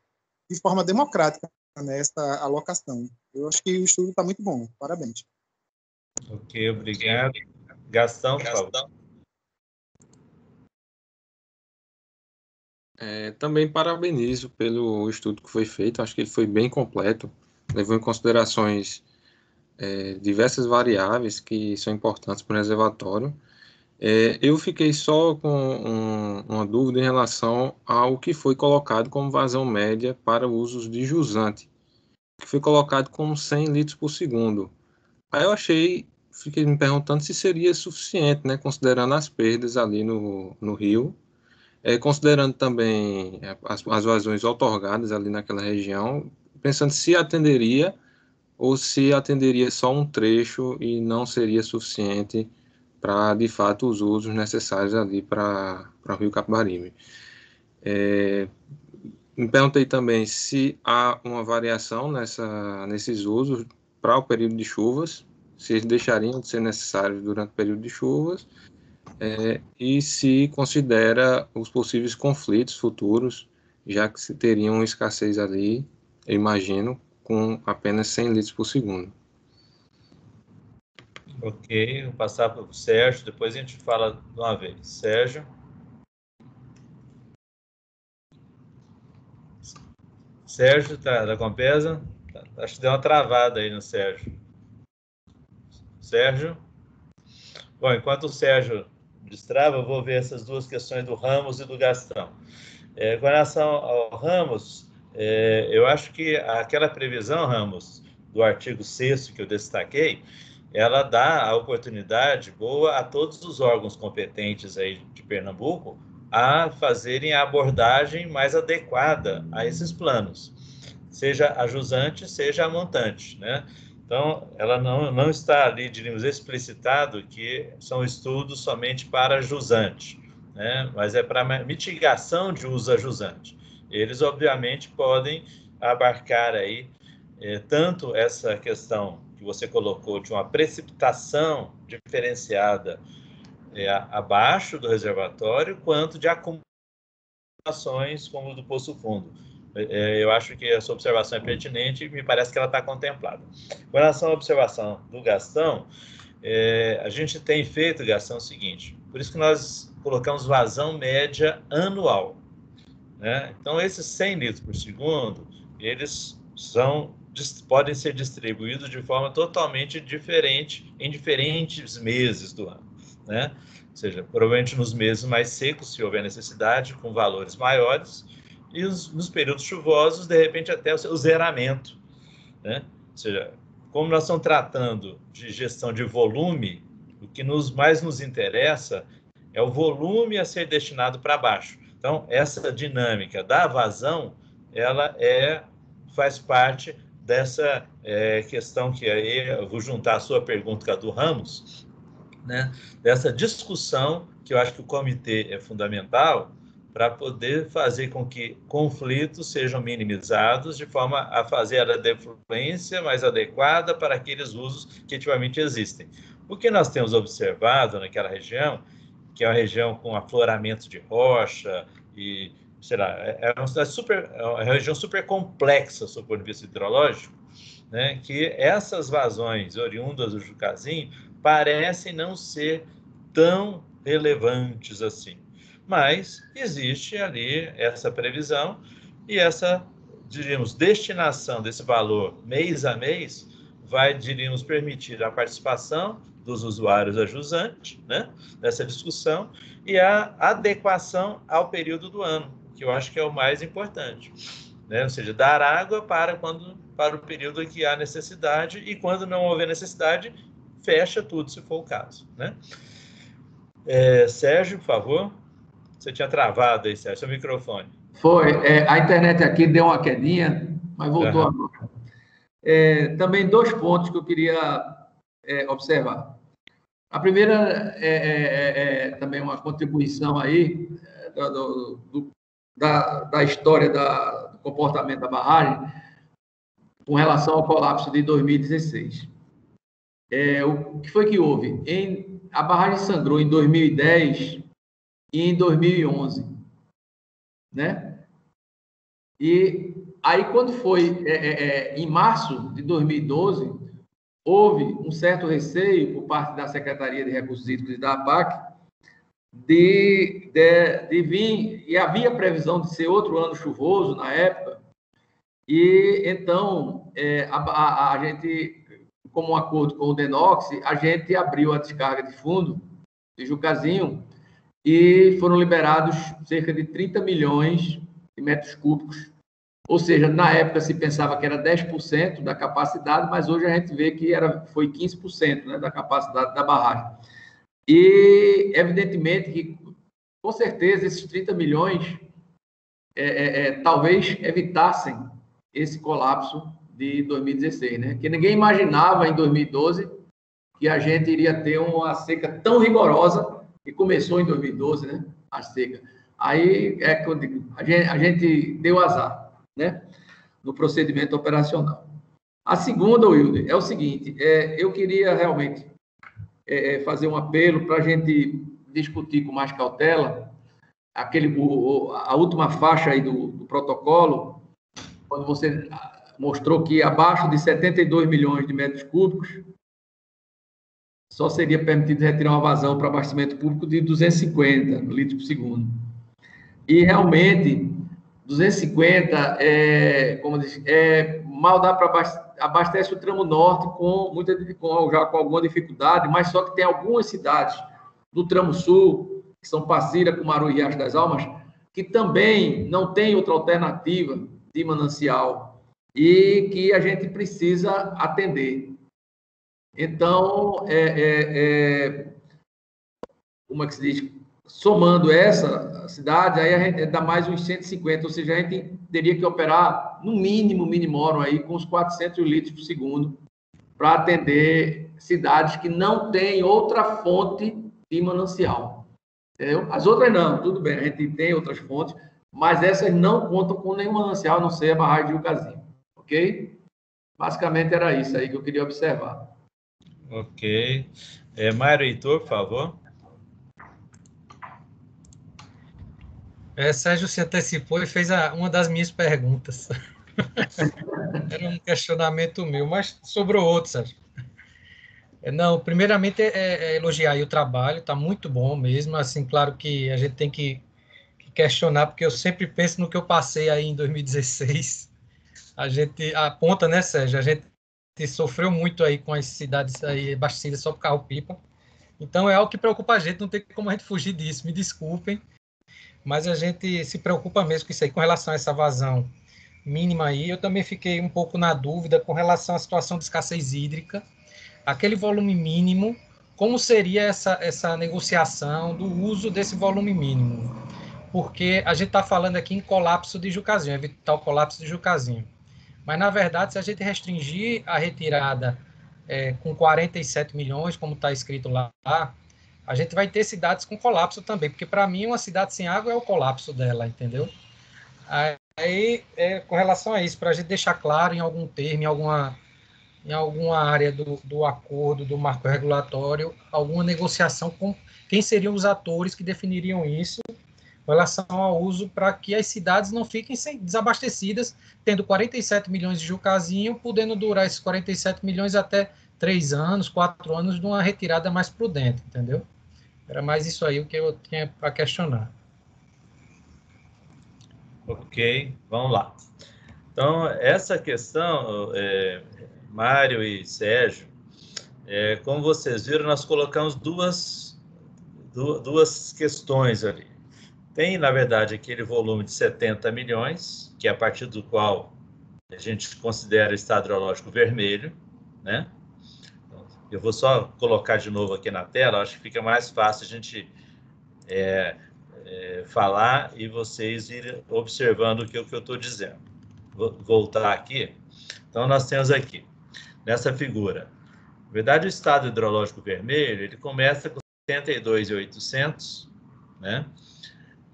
de forma democrática nessa né, alocação. Eu acho que o estudo está muito bom. Parabéns. Ok, obrigado. Gastão, por É, também parabenizo pelo estudo que foi feito, acho que ele foi bem completo, levou em considerações é, diversas variáveis que são importantes para o reservatório. É, eu fiquei só com um, uma dúvida em relação ao que foi colocado como vazão média para usos de jusante, que foi colocado como 100 litros por segundo. Aí eu achei, fiquei me perguntando se seria suficiente, né, considerando as perdas ali no, no rio é, considerando também é, as, as vazões otorgadas ali naquela região, pensando se atenderia ou se atenderia só um trecho e não seria suficiente para, de fato, os usos necessários ali para o Rio Capibaribe. É, me perguntei também se há uma variação nessa, nesses usos para o período de chuvas, se eles deixariam de ser necessários durante o período de chuvas, é, e se considera os possíveis conflitos futuros, já que se teriam escassez ali, eu imagino, com apenas 100 litros por segundo. Ok, vou passar para o Sérgio, depois a gente fala de uma vez. Sérgio. Sérgio, tá, da Compesa? Tá, acho que deu uma travada aí no Sérgio. Sérgio? Bom, enquanto o Sérgio Destrava, vou ver essas duas questões do Ramos e do Gastão. É, com relação ao Ramos, é, eu acho que aquela previsão, Ramos, do artigo 6 que eu destaquei, ela dá a oportunidade boa a todos os órgãos competentes aí de Pernambuco a fazerem a abordagem mais adequada a esses planos, seja a jusante, seja a montante, né? Então, ela não, não está ali, diríamos, explicitado que são estudos somente para jusante, né? mas é para mitigação de uso a jusante. Eles, obviamente, podem abarcar aí eh, tanto essa questão que você colocou de uma precipitação diferenciada é, abaixo do reservatório, quanto de acumulações como do Poço Fundo. É, é, eu acho que essa observação é pertinente e me parece que ela está contemplada. Com relação à observação do Gastão, é, a gente tem feito, Gastão, o seguinte, por isso que nós colocamos vazão média anual. Né? Então, esses 100 litros por segundo, eles são podem ser distribuídos de forma totalmente diferente em diferentes meses do ano, né? Ou seja, provavelmente nos meses mais secos, se houver necessidade, com valores maiores, e os, nos períodos chuvosos, de repente, até o, zeramento, né? Ou seja, como nós estamos tratando de gestão de volume, o que nos, mais nos interessa é o volume a ser destinado para baixo. Então, essa dinâmica da vazão, ela é faz parte dessa é, questão que aí eu vou juntar a sua pergunta com a do Ramos, né? dessa discussão que eu acho que o comitê é fundamental para poder fazer com que conflitos sejam minimizados de forma a fazer a defluência mais adequada para aqueles usos que efetivamente existem. O que nós temos observado naquela região, que é uma região com afloramento de rocha e será é, é uma super, é uma região super complexa do ponto de vista hidrológico, né, que essas vazões oriundas do Jucazinho parecem não ser tão relevantes assim. Mas existe ali essa previsão e essa, diríamos, destinação desse valor mês a mês vai, diríamos, permitir a participação dos usuários a jusante, né, nessa discussão, e a adequação ao período do ano que eu acho que é o mais importante. Né? Ou seja, dar água para, quando, para o período em que há necessidade e quando não houver necessidade, fecha tudo, se for o caso. Né? É, Sérgio, por favor. Você tinha travado aí, Sérgio, seu microfone. Foi. É, a internet aqui deu uma quedinha, mas voltou uhum. agora. É, também dois pontos que eu queria é, observar. A primeira é, é, é, também uma contribuição aí do, do, da, da história da, do comportamento da barragem com relação ao colapso de 2016. É, o que foi que houve? Em, a barragem sangrou em 2010 e em 2011, né? E aí, quando foi é, é, é, em março de 2012, houve um certo receio por parte da Secretaria de Recursos Hídricos e da APAC de, de, de vir, e havia previsão de ser outro ano chuvoso na época, e então é, a, a, a, gente, como um acordo com o Denox, a gente abriu a descarga de fundo de Jucazinho e foram liberados cerca de 30 milhões de metros cúbicos. Ou seja, na época se pensava que era 10% da capacidade, mas hoje a gente vê que era, foi 15% né, da capacidade da barragem. E, evidentemente, que, com certeza, esses 30 milhões é, é, é, talvez evitassem esse colapso de 2016, né? Que ninguém imaginava em 2012 que a gente iria ter uma seca tão rigorosa que começou em 2012, né? A seca. Aí é digo, a gente, a gente deu azar, né? No procedimento operacional. A segunda, Wilde, é o seguinte: é, eu queria realmente é, é, fazer um apelo para a gente discutir com mais cautela aquele, o, a última faixa aí do, do protocolo, quando você mostrou que abaixo de 72 milhões de metros cúbicos só seria permitido retirar uma vazão para abastecimento público de 250 litros por segundo. E realmente 250 é, como diz, é mal dá para abastece o tramo norte com muita com, já com alguma dificuldade, mas só que tem algumas cidades do Tramo Sul, que são Passira, Cumaru e Riacho das Almas, que também não tem outra alternativa de manancial e que a gente precisa atender. Então, é, é, é, como é que se diz? Somando essa cidade, aí a gente dá mais uns 150, ou seja, a gente teria que operar no mínimo, minimorum aí, com uns 400 litros por segundo, para atender cidades que não têm outra fonte de manancial. Entendeu? As outras não, tudo bem, a gente tem outras fontes, mas essas não contam com nenhum manancial, a não ser a barragem de Ucazinho. Ok? Basicamente era isso aí que eu queria observar. Ok. É, Mário Heitor, por favor. É, Sérgio se antecipou e fez a, uma das minhas perguntas. Era um questionamento meu, mas sobrou outro, Sérgio. É, não, primeiramente é, é elogiar o trabalho, está muito bom mesmo. Assim, claro que a gente tem que, que, questionar, porque eu sempre penso no que eu passei aí em 2016. A gente aponta, né, Sérgio? A gente sofreu muito aí com as cidades aí abastecidas só por carro-pipa. Então é algo que preocupa a gente, não tem como a gente fugir disso, me desculpem, mas a gente se preocupa mesmo com isso aí, com relação a essa vazão mínima aí. Eu também fiquei um pouco na dúvida com relação à situação de escassez hídrica, aquele volume mínimo, como seria essa, essa negociação do uso desse volume mínimo? Porque a gente está falando aqui em colapso de Jucazinho, evitar o colapso de Jucazinho. Mas, na verdade, se a gente restringir a retirada é, com 47 milhões, como está escrito lá, a gente vai ter cidades com colapso também, porque para mim uma cidade sem água é o colapso dela, entendeu? Aí, é, com relação a isso, para a gente deixar claro em algum termo, em alguma, em alguma área do, do acordo, do marco regulatório, alguma negociação com quem seriam os atores que definiriam isso com relação ao uso para que as cidades não fiquem sem, desabastecidas, tendo 47 milhões de Jucazinho, podendo durar esses 47 milhões até três anos, quatro anos, numa retirada mais prudente, entendeu? Era mais isso aí o que eu tinha para questionar. Ok, vamos lá. Então, essa questão, é, Mário e Sérgio, é, como vocês viram, nós colocamos duas, duas questões ali. Tem, na verdade, aquele volume de 70 milhões, que é a partir do qual a gente considera estado hidrológico vermelho, né? Eu vou só colocar de novo aqui na tela, acho que fica mais fácil a gente é, é, falar e vocês irem observando o que, o que eu estou dizendo. Vou voltar aqui. Então, nós temos aqui, nessa figura, na verdade, o estado hidrológico vermelho, ele começa com 72,800, né?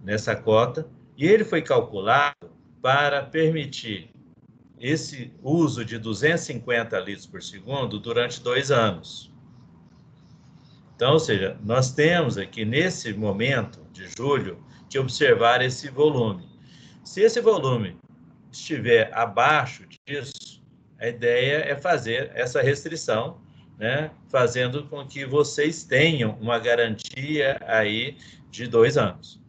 Nessa cota, e ele foi calculado para permitir esse uso de 250 litros por segundo durante dois anos. Então, ou seja, nós temos aqui nesse momento de julho que observar esse volume. Se esse volume estiver abaixo disso, a ideia é fazer essa restrição, né, fazendo com que vocês tenham uma garantia aí de dois anos.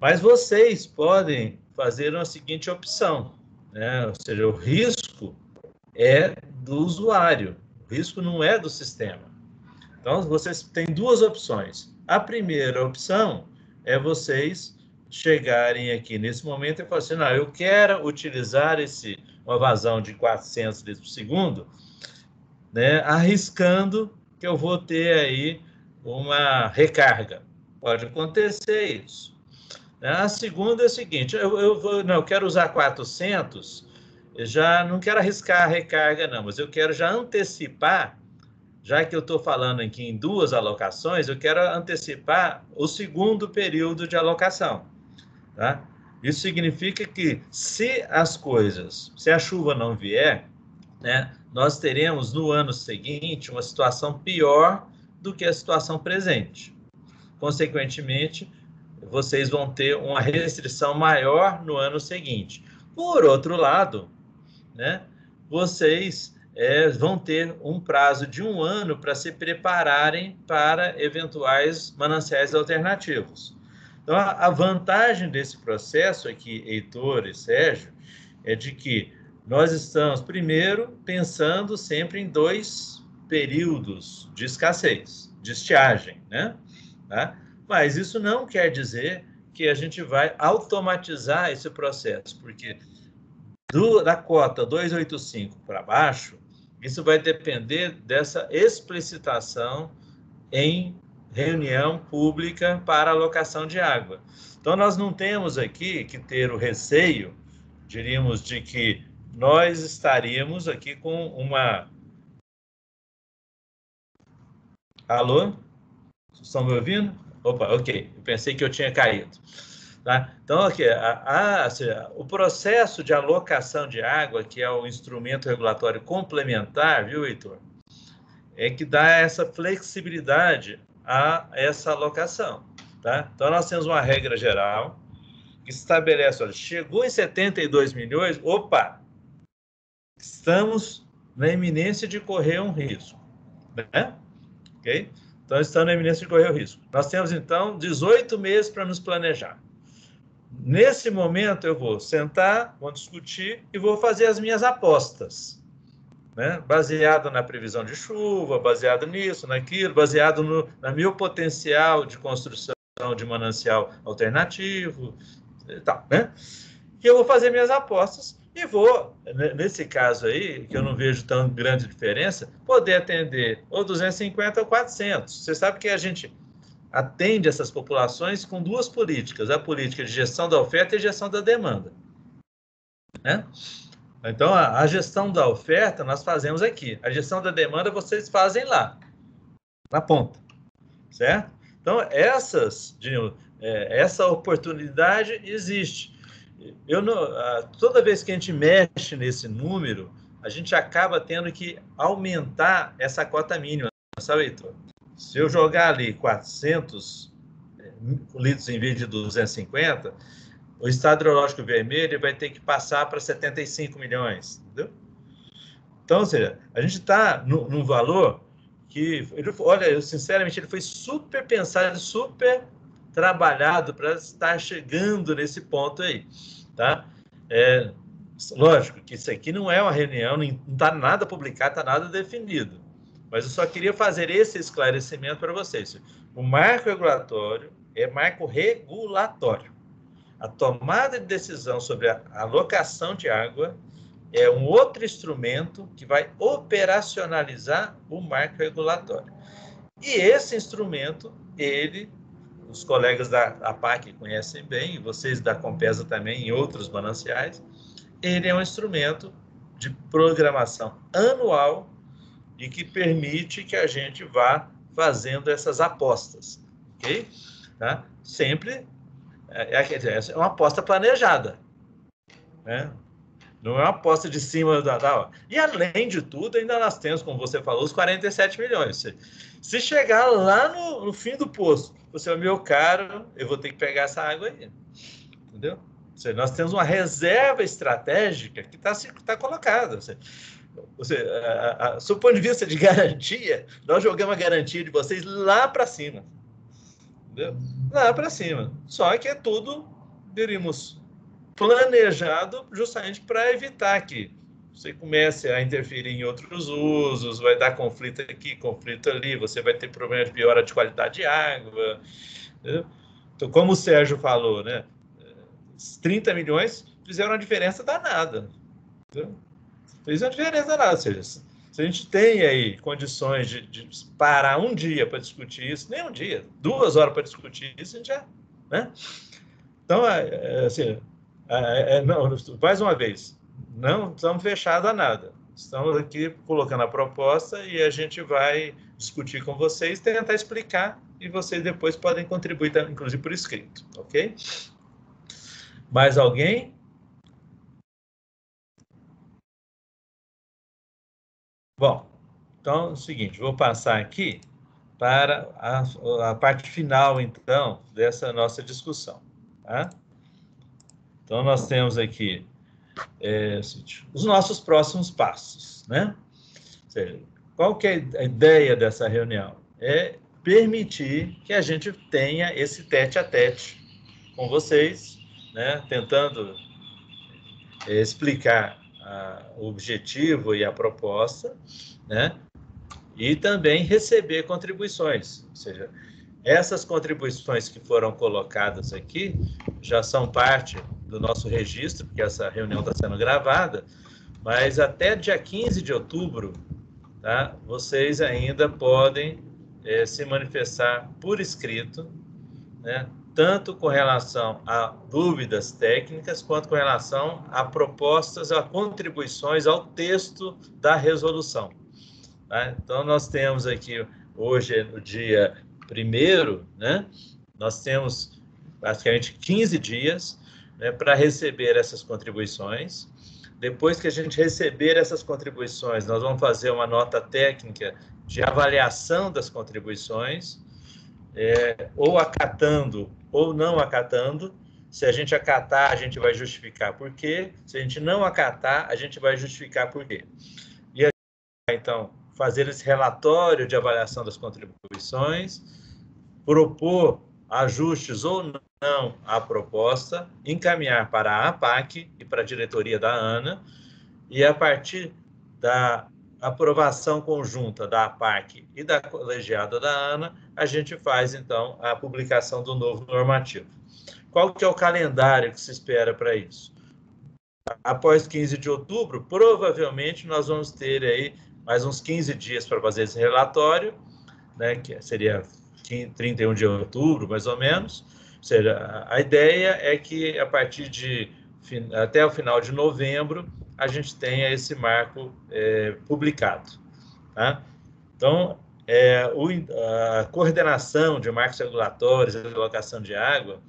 Mas vocês podem fazer uma seguinte opção, né? ou seja, o risco é do usuário, o risco não é do sistema. Então, vocês têm duas opções. A primeira opção é vocês chegarem aqui nesse momento e falar assim, não, eu quero utilizar esse, uma vazão de 400 litros por segundo, né, arriscando que eu vou ter aí uma recarga. Pode acontecer isso. A segunda é a seguinte, eu, eu, vou, não, eu quero usar 400, já não quero arriscar a recarga não, mas eu quero já antecipar, já que eu estou falando aqui em duas alocações, eu quero antecipar o segundo período de alocação. Tá? Isso significa que se as coisas, se a chuva não vier, né, nós teremos no ano seguinte uma situação pior do que a situação presente. Consequentemente, vocês vão ter uma restrição maior no ano seguinte. Por outro lado, né, vocês é, vão ter um prazo de um ano para se prepararem para eventuais mananciais alternativos. Então, a vantagem desse processo aqui, Heitor e Sérgio, é de que nós estamos, primeiro, pensando sempre em dois períodos de escassez, de estiagem, né? Tá? Mas isso não quer dizer que a gente vai automatizar esse processo, porque do, da cota 285 para baixo, isso vai depender dessa explicitação em reunião pública para alocação de água. Então, nós não temos aqui que ter o receio, diríamos, de que nós estaríamos aqui com uma. Alô? Estão me ouvindo? Opa, ok. Pensei que eu tinha caído. Tá? Então, aqui, a, a, o processo de alocação de água, que é o instrumento regulatório complementar, viu, Heitor? É que dá essa flexibilidade a essa alocação. Tá? Então, nós temos uma regra geral que estabelece, olha, chegou em 72 milhões, opa, estamos na iminência de correr um risco. Né? Ok? Então, estamos na iminência de correr o risco. Nós temos, então, 18 meses para nos planejar. Nesse momento, eu vou sentar, vou discutir e vou fazer as minhas apostas. Né? Baseado na previsão de chuva, baseado nisso, naquilo, baseado no na meu potencial de construção de manancial alternativo e tal, né? E eu vou fazer minhas apostas e vou, nesse caso aí, que eu não vejo tão grande diferença, poder atender ou 250 ou 400. Você sabe que a gente atende essas populações com duas políticas: a política de gestão da oferta e gestão da demanda. Né? Então, a, a, gestão da oferta nós fazemos aqui, a gestão da demanda vocês fazem lá, na ponta, certo? Então, essas, é, essa oportunidade existe. Eu não, toda vez que a gente mexe nesse número, a gente acaba tendo que aumentar essa cota mínima, sabe, Heitor? Se eu jogar ali 400 é, litros em vez de 250, o estado hidrológico vermelho vai ter que passar para 75 milhões, entendeu? Então, ou seja, a gente está num valor que, ele, olha, eu, sinceramente, ele foi super pensado, super trabalhado para estar chegando nesse ponto aí, tá? É, lógico que isso aqui não é uma reunião, não está nada publicado, está nada definido. Mas eu só queria fazer esse esclarecimento para vocês. O marco regulatório é marco regulatório. A tomada de decisão sobre a alocação de água é um outro instrumento que vai operacionalizar o marco regulatório. E esse instrumento, ele, os colegas da APAC conhecem bem, vocês da Compesa também, em outros mananciais, ele é um instrumento de programação anual e que permite que a gente vá fazendo essas apostas, ok? Tá? Sempre é, é, é uma aposta planejada, né? Não é uma aposta de cima da, da E além de tudo, ainda nós temos, como você falou, os 47 milhões. Se, se chegar lá no, no fim do poço, você é meu caro, eu vou ter que pegar essa água aí. Entendeu? Seja, nós temos uma reserva estratégica que está tá colocada. Seja, você, a, a, a, ponto de vista de garantia, nós jogamos a garantia de vocês lá para cima. Entendeu? Lá para cima. Só que é tudo, diríamos, planejado justamente para evitar que você comece a interferir em outros usos, vai dar conflito aqui, conflito ali, você vai ter problema de piora de qualidade de água. Entendeu? Então, como o Sérgio falou, né? 30 milhões fizeram uma diferença danada. Entendeu? fez uma diferença lá. Ou seja, se a gente tem aí condições de, de parar um dia para discutir isso, nem um dia, duas horas para discutir isso, a gente já. Né? Então, é, é, assim, é, é, não, mais uma vez, não estamos fechados a nada. Estamos aqui colocando a proposta e a gente vai discutir com vocês, tentar explicar e vocês depois podem contribuir, inclusive por escrito, ok? Mais alguém? Bom, então é o seguinte, vou passar aqui para a, a parte final, então, dessa nossa discussão. Tá? Então, nós temos aqui é, os nossos próximos passos, né? Seja, qual que é a ideia dessa reunião? É permitir que a gente tenha esse tete a tete com vocês, né? Tentando é, explicar a, o objetivo e a proposta, né? E também receber contribuições, ou seja, essas contribuições que foram colocadas aqui já são parte do nosso registro, porque essa reunião está sendo gravada, mas até dia 15 de outubro, tá, vocês ainda podem é, se manifestar por escrito, né, tanto com relação a dúvidas técnicas, quanto com relação a propostas, a contribuições ao texto da resolução. Tá? Então, nós temos aqui, hoje, no dia primeiro, né, nós temos basicamente 15 dias né, para receber essas contribuições. Depois que a gente receber essas contribuições, nós vamos fazer uma nota técnica de avaliação das contribuições, é, ou acatando ou não acatando. Se a gente acatar, a gente vai justificar por quê. Se a gente não acatar, a gente vai justificar por quê. E a gente vai, então, fazer esse relatório de avaliação das contribuições, propor ajustes ou não à proposta, encaminhar para a APAC e para a diretoria da ANA, e a partir da aprovação conjunta da APAC e da colegiada da ANA, a gente faz, então, a publicação do novo normativo. Qual que é o calendário que se espera para isso? Após 15 de outubro, provavelmente nós vamos ter aí mais uns 15 dias para fazer esse relatório, né, que seria 31 de outubro, mais ou menos. Ou seja, a ideia é que a partir de até o final de novembro a gente tenha esse marco é, publicado. Tá? Então, é, o, a coordenação de marcos regulatórios e alocação de água,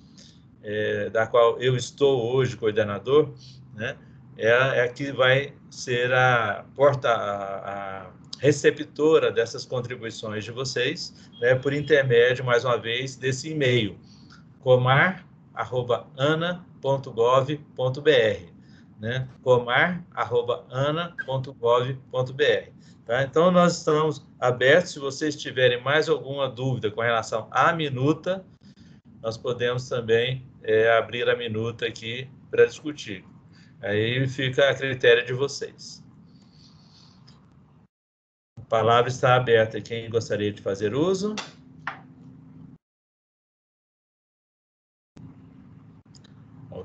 é, da qual eu estou hoje coordenador, né, é, é a que vai ser a porta, a, a receptora dessas contribuições de vocês, né, por intermédio, mais uma vez, desse e-mail, comar.ana.gov.br, né, comar.ana.gov.br. Tá? Então, nós estamos abertos, se vocês tiverem mais alguma dúvida com relação à minuta, nós podemos também é, abrir a minuta aqui para discutir. Aí fica a critério de vocês. A palavra está aberta. Quem gostaria de fazer uso?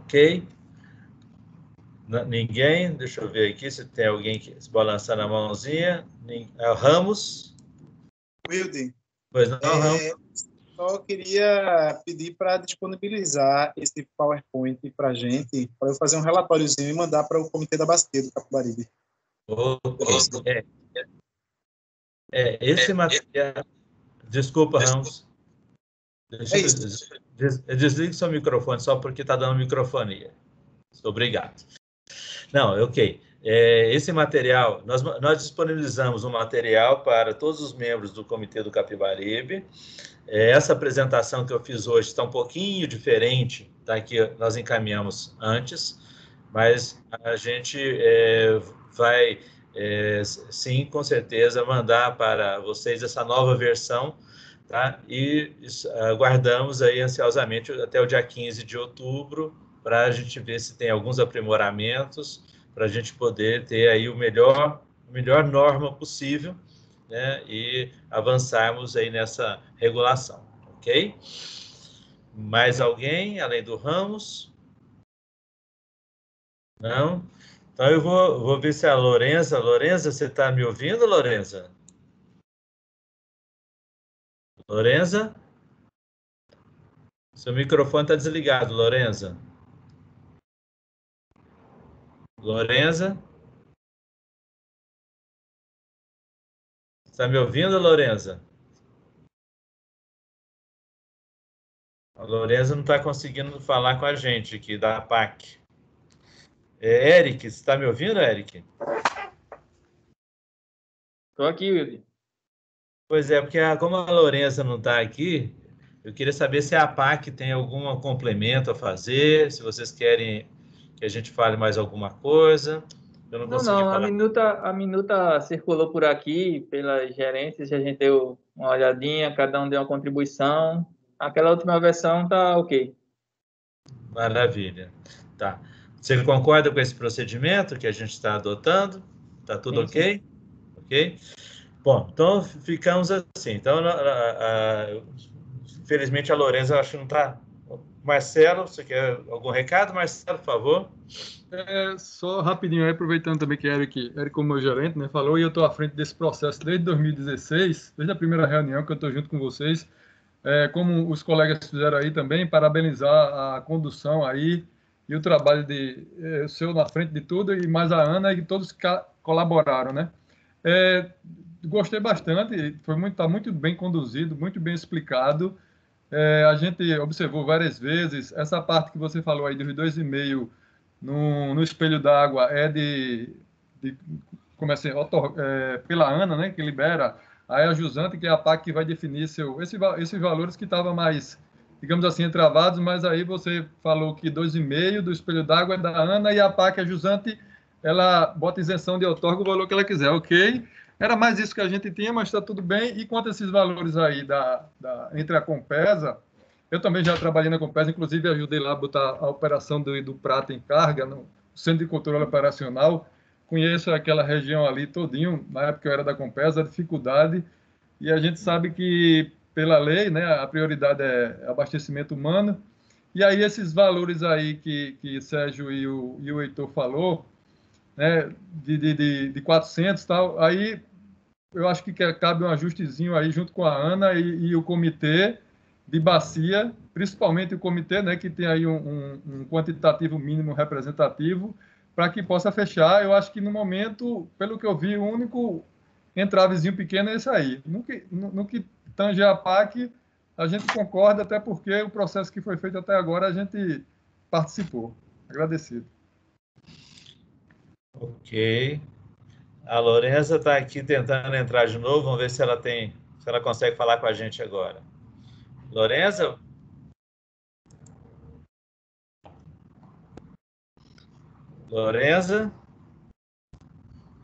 Ok. Ninguém? Deixa eu ver aqui se tem alguém que se balançando a mãozinha. É o Ramos? Wilde. Pois não, é, Ramos. Só queria pedir para disponibilizar esse PowerPoint para a gente, para eu fazer um relatóriozinho e mandar para o Comitê da Bacia do Capibaribe. É, é, esse material. Desculpa, Ramos. Deixa, é desligue seu microfone só porque está dando microfonia. Obrigado. Não, ok. É, esse material, nós, nós disponibilizamos um material para todos os membros do Comitê do Capibaribe. É, essa apresentação que eu fiz hoje está um pouquinho diferente da que nós encaminhamos antes, mas a gente é, vai, é, sim, com certeza, mandar para vocês essa nova versão, tá? E aguardamos aí ansiosamente até o dia 15 de outubro para a gente ver se tem alguns aprimoramentos, para a gente poder ter aí o melhor, melhor norma possível, né, e avançarmos aí nessa regulação, ok? Mais alguém, além do Ramos? Não? Então eu vou, vou ver se a Lorenza, Lorenza, você está me ouvindo, Lorenza? Lorenza? Seu microfone está desligado, Lorenza. Lorenza? Está me ouvindo, Lorenza? A Lorenza não está conseguindo falar com a gente aqui da PAC. É, Eric, você está me ouvindo, Eric? Estou aqui, Wilde. Pois é, porque a, como a Lorenza não está aqui, eu queria saber se a PAC tem algum complemento a fazer, se vocês querem que a gente fale mais alguma coisa. Eu não, não, não a minuta, a minuta circulou por aqui, pelas gerências, a gente deu uma olhadinha, cada um deu uma contribuição. Aquela última versão tá ok. Maravilha. Tá. Você concorda com esse procedimento que a gente está adotando? Tá tudo sim, ok? Sim. Ok? Bom, então ficamos assim. Então, a, a, Infelizmente, a Lorenza, acho que não está. Marcelo, você quer algum recado, Marcelo, por favor? É, só rapidinho aproveitando também que Eric, Eric como meu gerente, né, falou, e eu estou à frente desse processo desde 2016, desde a primeira reunião que eu estou junto com vocês, é, como os colegas fizeram aí também, parabenizar a condução aí e o trabalho de é, seu na frente de tudo e mais a Ana e todos que colaboraram, né? É, gostei bastante, foi muito, tá muito bem conduzido, muito bem explicado. É, a gente observou várias vezes essa parte que você falou aí dos dois e meio no, no espelho d'água é de, de como é, assim, é, pela ANA, né, que libera Aí a jusante, que é a PAC que vai definir seu, esse, esses valores que estavam mais, digamos assim, travados, mas aí você falou que 2,5 do espelho d'água é da ANA e a PAC, a jusante, ela bota isenção de outorga o valor que ela quiser, ok? Era mais isso que a gente tinha, mas está tudo bem. E quanto a esses valores aí da, da, entre a Compesa, eu também já trabalhei na Compesa, inclusive ajudei lá a botar a operação do, do Prata em carga no Centro de Controle Operacional, conheço aquela região ali todinho, na época eu era da Compesa, a dificuldade, e a gente sabe que, pela lei, né, a prioridade é abastecimento humano, e aí esses valores aí que, que Sérgio e o, e o Heitor falou, né, de, de, de 400 e tal, aí eu acho que cabe um ajustezinho aí junto com a Ana e, e o comitê de bacia, principalmente o comitê, né, que tem aí um, um, um quantitativo mínimo representativo, para que possa fechar. Eu acho que no momento, pelo que eu vi, o único entravezinho pequeno é esse aí. No que, no, no que tange a PAC, a gente concorda, até porque o processo que foi feito até agora a gente participou. Agradecido. Ok. A Lorenza está aqui tentando entrar de novo. Vamos ver se ela tem, se ela consegue falar com a gente agora. Lorenza, Lorenza?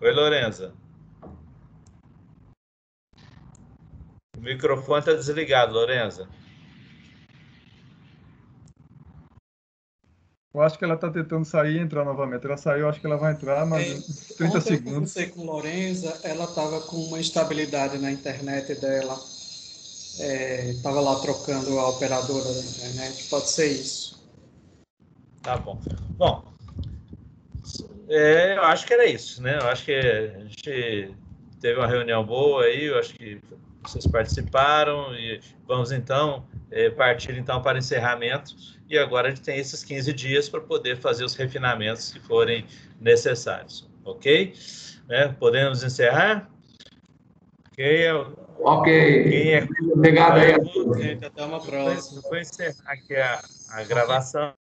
Oi, Lorenza. O microfone está desligado, Lorenza. Eu acho que ela está tentando sair e entrar novamente. Ela saiu, acho que ela vai entrar, mas é, 30 ontem segundos. Eu conversei com Lorenza, ela estava com uma instabilidade na internet dela. Estava é, lá trocando a operadora da internet. Pode ser isso. Tá bom. Bom, é, eu acho que era isso, né? Eu acho que a gente teve uma reunião boa aí, eu acho que vocês participaram e vamos então é, partir então para encerramento e agora a gente tem esses 15 dias para poder fazer os refinamentos que forem necessários, ok? Né? Podemos encerrar? Ok. Ok. Quem é... Obrigado aí. Até uma próxima. Vou encerrar aqui a, a gravação.